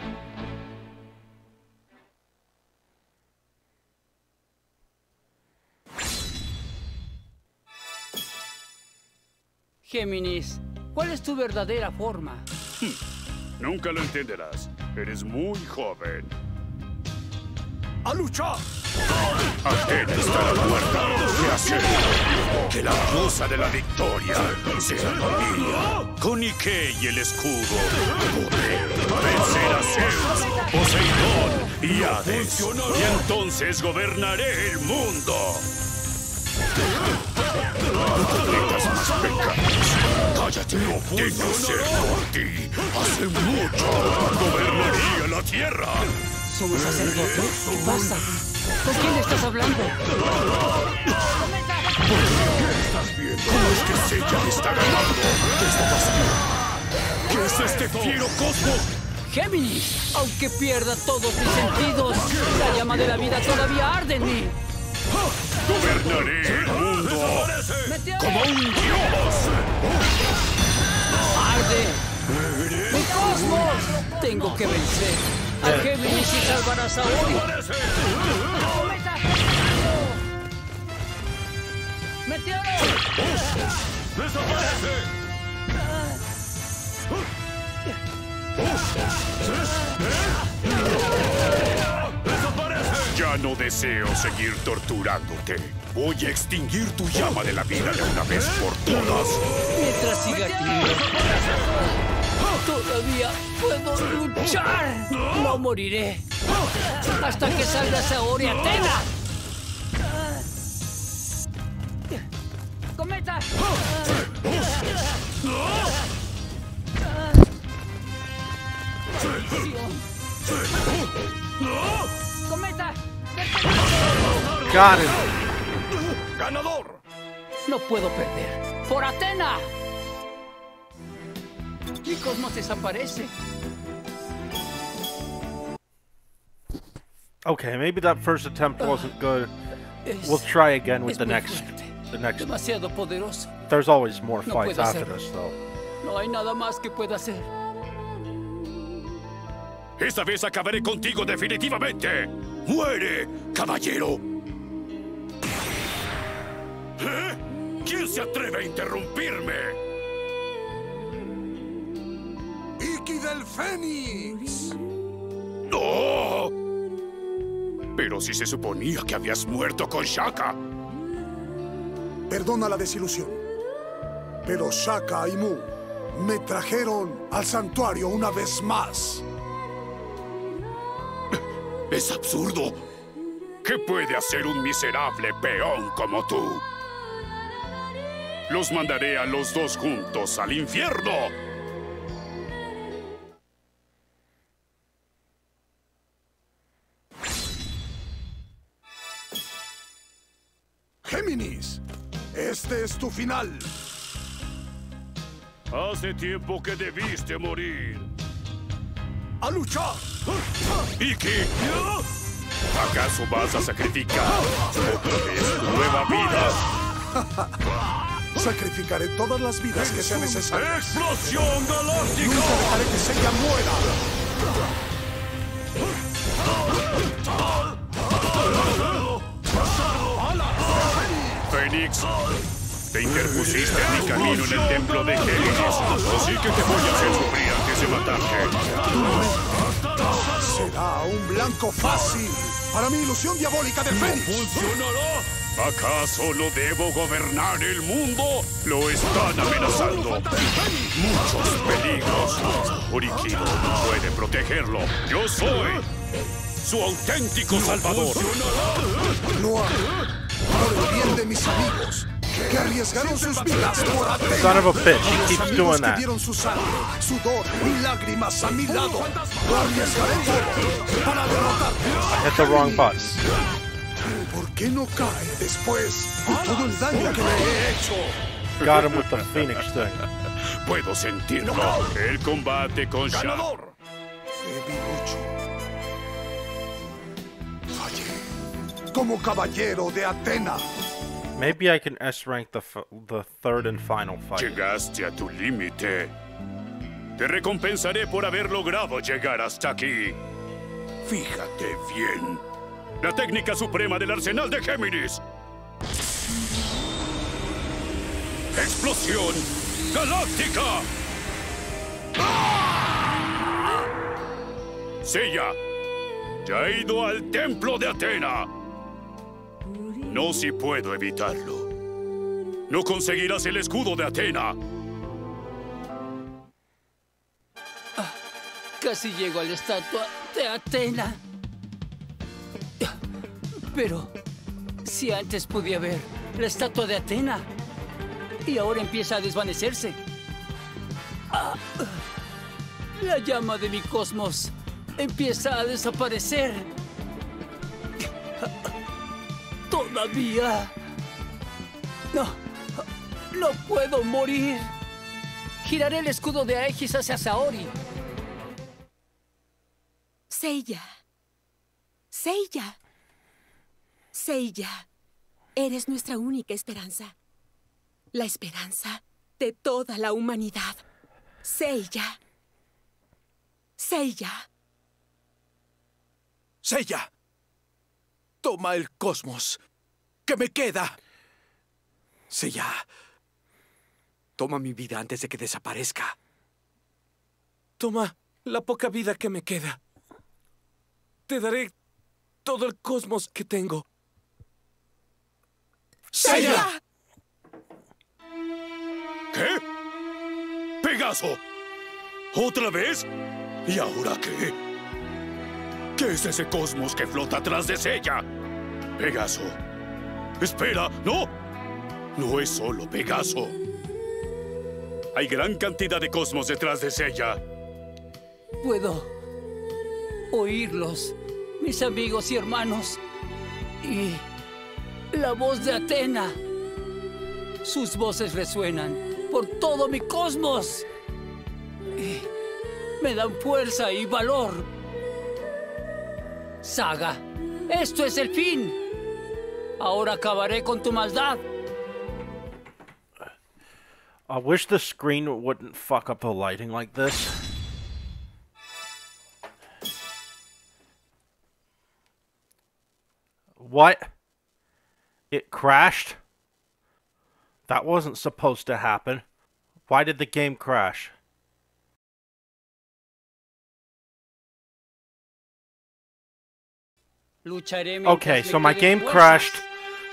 Géminis, ¿cuál es tu verdadera forma? *laughs* Nunca lo entenderás. Eres muy joven. ¡A luchar! Atena estará muerta de hacer que la diosa de la victoria sea mía. Con Ike y el escudo podré vencer a Zeus, Poseidón y Hades. Y entonces gobernaré el mundo. No más pecados. Cállate, tengo sed por ti. Hace mucho gobernaría la tierra. ¿Somos sacerdotes? ¿Qué pasa? ¿Con quién estás hablando? ¿Estás bien? ¿Cómo es que Seiya está ganando? ¿Qué está pasando? ¿Qué es este fiero cosmos? Géminis, aunque pierda todos mis sentidos, la llama de la vida todavía arde en mí. Gobernaré el mundo como un dios. ¡Arde! ¡Mi cosmos! Tengo que vencer a Géminis y salvar a Saori. ¡Meteoro! ¡Desaparece! Ya no deseo seguir torturándote. Voy a extinguir tu llama de la vida de una vez por todas. Mientras siga aquí, todavía puedo luchar. No moriré hasta que salga Saori Atena. ¡Cometa! ¡Cometa! ¡Ganador! No puedo perder. ¡Por Atena! Mi cosmos desaparece. Okay, maybe that first attempt wasn't good. We'll try again with the next. The next. Demasiado poderoso. There's always more No fights after hacerlo. this, though. No hay nada más que pueda hacer. Esta vez acabaré contigo definitivamente. ¡Muere, caballero! ¿Eh? ¿Quién se atreve a interrumpirme? ¡Iki del Fénix! ¡No! Pero si se suponía que habías muerto con Shaka. Perdona la desilusión. Pero Shaka y Mu me trajeron al santuario una vez más. Es absurdo. ¿Qué puede hacer un miserable peón como tú? Los mandaré a los dos juntos al infierno. Géminis, este es tu final. Hace tiempo que debiste morir. ¡A luchar! Iki, ¿acaso vas a sacrificar otra vez tu nueva vida? Sacrificaré todas las vidas que sean necesarias. ¡Explosión galáctica! Nunca dejaré que Seiya muera. Fénix, te interpusiste en mi camino en el templo de Géminis, así que te voy a hacer sufrir antes de matarte. Será un blanco fácil para mi ilusión diabólica de Fénix. ¿Funcionará? ¿Acaso no debo gobernar el mundo? Lo están amenazando. Muchos peligros. Orikido no puede protegerlo. Yo soy su auténtico salvador. Hago por el bien de mis amigos que arriesgaron sus vidas por Atena. Son of a bitch, he keeps doing that. dieron su sangre, sudor y lágrimas a mi lado. Lo arriesgaré todo para derrotarme. Hit the wrong button. ¿Por qué no cae después de todo el daño que le he hecho? Got him with the Phoenix thing. Puedo sentirlo. El combate con. ¡Ganador! Como caballero de Atena. Maybe I can S rank the f- the third and final fight. Llegaste a tu límite. Te recompensaré por haber logrado llegar hasta aquí. Fíjate bien. La técnica suprema del arsenal de Géminis. ¡Explosión galáctica! Sella, ya he ido al templo de Atena. No si puedo evitarlo. No conseguirás el escudo de Atena. Casi llego a la estatua de Atena. Pero si antes podía ver la estatua de Atena y ahora empieza a desvanecerse. Ah, la llama de mi cosmos empieza a desaparecer. Todavía. No. No puedo morir. Giraré el escudo de Aegis hacia Saori. Seiya. Seiya. Seiya. Eres nuestra única esperanza. La esperanza de toda la humanidad. Seiya. Seiya. Seiya. Toma el cosmos. ¿Qué me queda? Seiya. Toma mi vida antes de que desaparezca. Toma la poca vida que me queda. Te daré todo el cosmos que tengo. ¡Seiya! ¿Qué? ¡Pegaso! ¿Otra vez? ¿Y ahora qué? ¿Qué es ese cosmos que flota atrás de Sella? Pegaso. Espera, no. No es solo Pegaso. Hay gran cantidad de cosmos detrás de Sella. Puedo oírlos, mis amigos y hermanos. Y la voz de Atena. Sus voces resuenan por todo mi cosmos. Y me dan fuerza y valor. Saga, esto es el fin. Ahora acabaré con tu maldad. I wish the screen wouldn't fuck up the lighting like this. What? It crashed? That wasn't supposed to happen. Why did the game crash? Okay, so my game crashed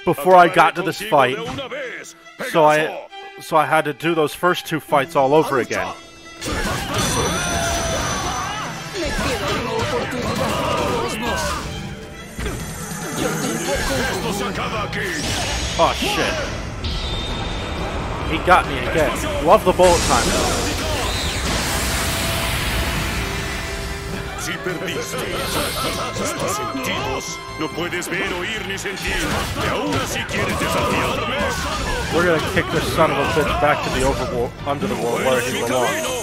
before I got to this fight. de una vez, So I so I had to do those first two fights all over again. Me queda una oportunidad, Cosmos. Yo tengo Esto se acaba aquí. Oh shit. He got me again. Love the bullet time perdiste tus sentidos, no puedes ver, oír ni sentir. Y aún así quieres desafiarme. We're gonna kick this son of a bitch back to the overworld, under the world where he belongs.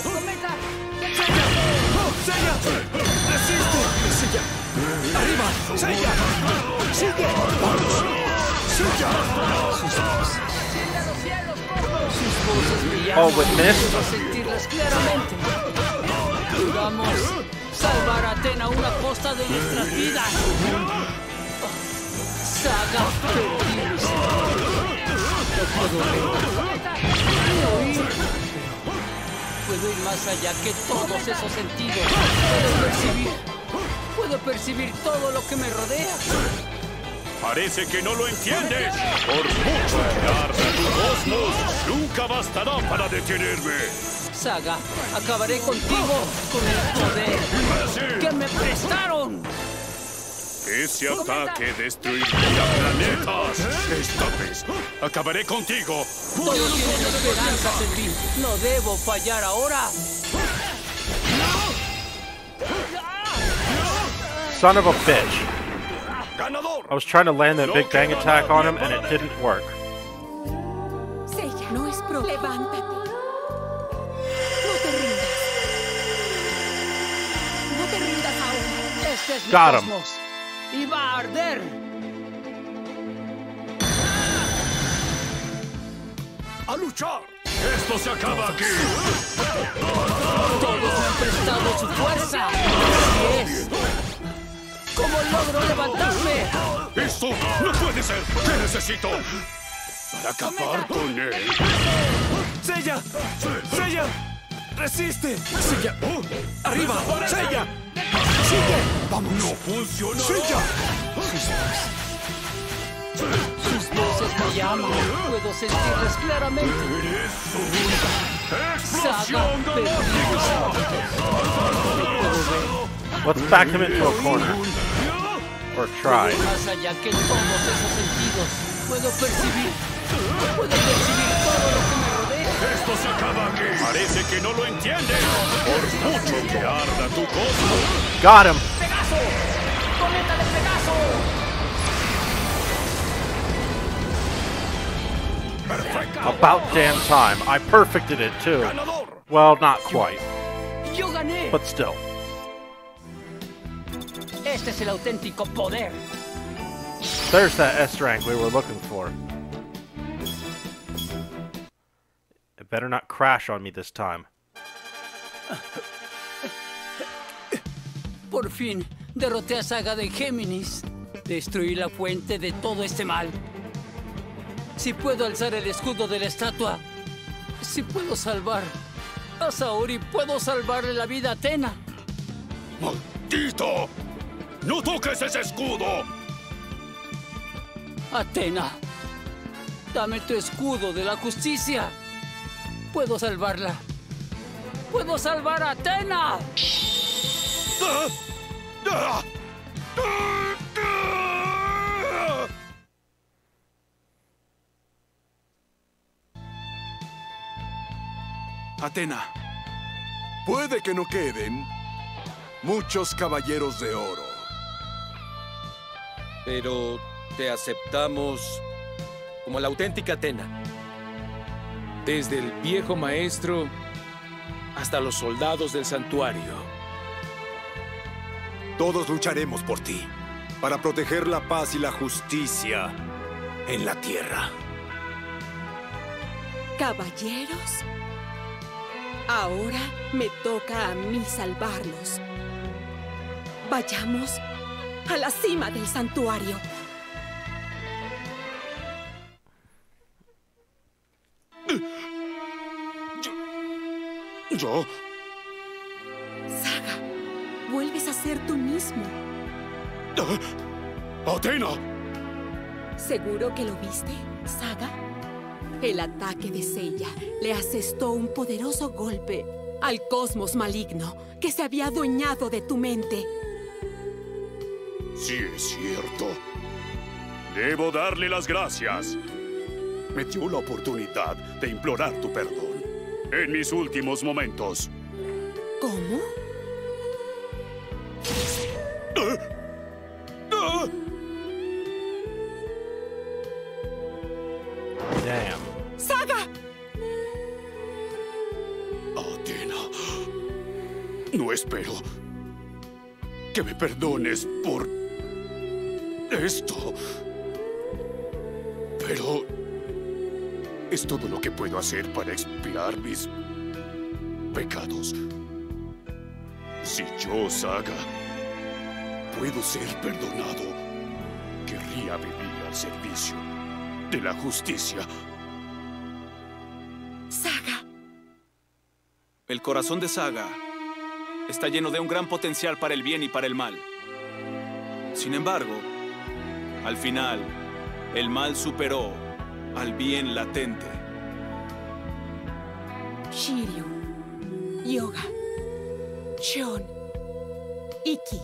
¡Seiya! ¡Resiste! ¡Seiya! ¡Arriba! ¡Seiya! ¡Sigue! ¡Vamos! Sus voces brillantes. Oh, with mist? Puedo sentirlas claramente. Vamos salvar a Atena una costa de nuestras vidas. Saga. No puedo oír. Puedo ir más allá que todos esos sentidos. Puedo percibir. Puedo percibir todo lo que me rodea. Parece que no lo entiendes. Por mucho que arda tu cosmos, nunca bastará para detenerme. Saga, acabaré contigo con el poder que me prestaron. Ese ataque destruiría planetas. Esta vez acabaré contigo. Todos tienen esperanzas en mí. No debo fallar ahora. Son of a bitch. I was trying to land that Big Bang attack on him and it didn't work. No es pro. Levántate. Este es mi Got him. cosmos. Y va a arder. ¡A luchar! ¡Esto se acaba aquí! Todos han prestado su fuerza. Así es. ¿Cómo logro levantarme? ¡Esto no puede ser! ¿Qué necesito? Para acabar con él. ¡Seiya! ¡Seiya! ¡Resiste! ¡Seiya! ¡Arriba! ¡Sigue! ¡Vamos! ¡No funciona! Sus voces me llaman. Puedo sentirlas claramente. ¡Explosión galáctica! Let's back him into a corner. Or try. Más allá que todos esos sentidos. Puedo percibir. Puedo Esto se acaba aquí. Parece que no lo entiendes. Por mucho que arda tu cosmos. Got him. ¡Pegaso! ¡Cometa de Pegaso! About damn time. I perfected it too. Well, not quite. But still. Este es el auténtico poder. There's that S rank we were looking for. It better not crash on me this time. Por fin, derroté a Saga de Géminis. Destruí la fuente de todo este mal. Si puedo alzar el escudo de la estatua, si puedo salvar a Saori, puedo salvarle la vida a Atena. ¡Maldito! ¡No toques ese escudo! Atena, dame tu escudo de la justicia. Puedo salvarla. Puedo salvar a Atena. Atena, puede que no queden muchos caballeros de oro. Pero te aceptamos como la auténtica Atena. Desde el viejo maestro hasta los soldados del santuario. Todos lucharemos por ti, para proteger la paz y la justicia en la tierra. Caballeros, ahora me toca a mí salvarlos. Vayamos a la cima del santuario. ¿Yo? Saga, vuelves a ser tú mismo. ¡Atena! ¿Seguro que lo viste, Saga? El ataque de Seiya le asestó un poderoso golpe al cosmos maligno que se había adueñado de tu mente. Sí, es cierto. Debo darle las gracias. Me dio la oportunidad de implorar tu perdón en mis últimos momentos. ¿Cómo? Damn. ¡Saga! Atena. No espero que me perdones por esto. Es todo lo que puedo hacer para expiar mis pecados. Si yo, Saga, puedo ser perdonado, querría vivir al servicio de la justicia. Saga. El corazón de Saga está lleno de un gran potencial para el bien y para el mal. Sin embargo, al final, el mal superó al bien latente. Shiryu, Yoga, Shion, Iki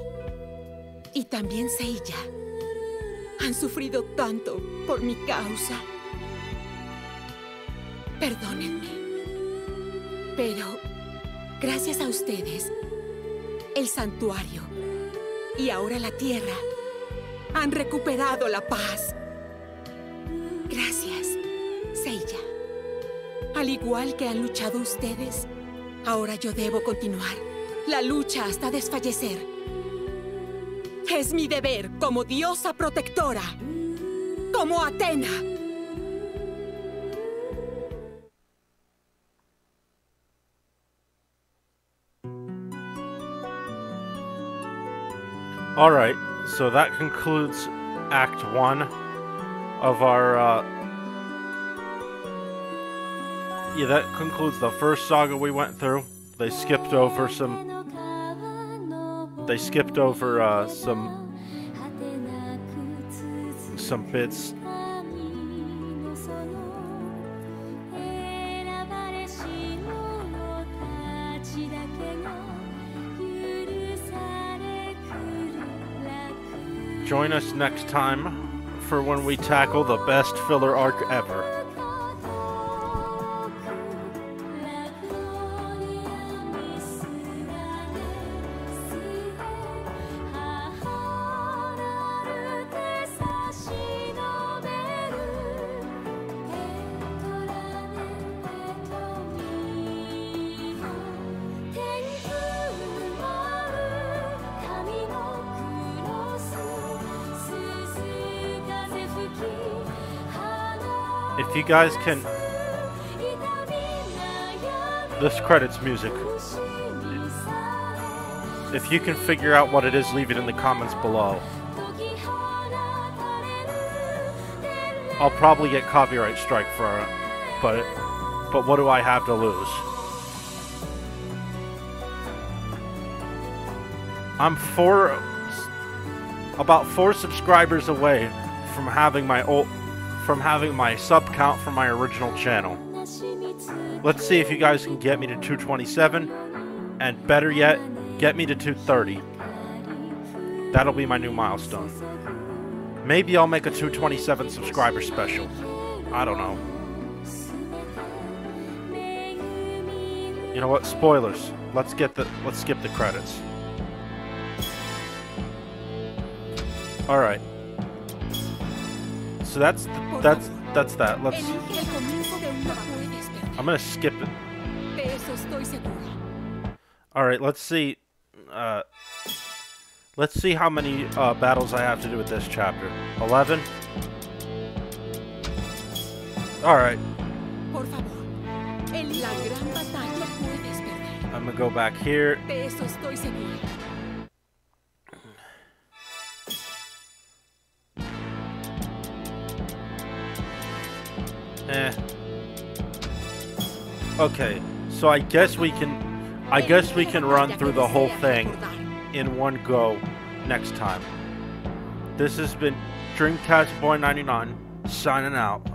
y también Seiya han sufrido tanto por mi causa. Perdónenme. Pero, gracias a ustedes, el santuario y ahora la tierra han recuperado la paz. Igual que han luchado ustedes, ahora yo debo continuar la lucha hasta desfallecer. Es mi deber como diosa protectora, como Atena. All right, so that concludes Act One of our. Uh, yeah, that concludes the first saga we went through. They skipped over some. They skipped over uh, some. Some bits. Join us next time for when we tackle the best filler arc ever. Guys can. This credits music. If you can figure out what it is, leave it in the comments below. I'll probably get copyright strike for it, but but what do I have to lose? I'm four about four subscribers away from having my old from having my sub count from my original channel. Let's see if you guys can get me to 227, and better yet, get me to 230. That'll be my new milestone. Maybe I'll make a 227 subscriber special. I don't know. You know what? Spoilers. Let's get the let's skip the credits. All right. So that's that's that's that. Let's. Elige el comienzo de una puedes perder. I'm gonna skip it. De eso estoy segura. All right. Let's see. Uh, let's see how many uh, battles I have to do with this chapter. Eleven. All right. Por favor. Elige la gran batalla puedes perder. I'm gonna go back here. Eh. Okay, so I guess we can, I guess we can run through the whole thing in one go next time. This has been Dreamcast Boy 99 signing out.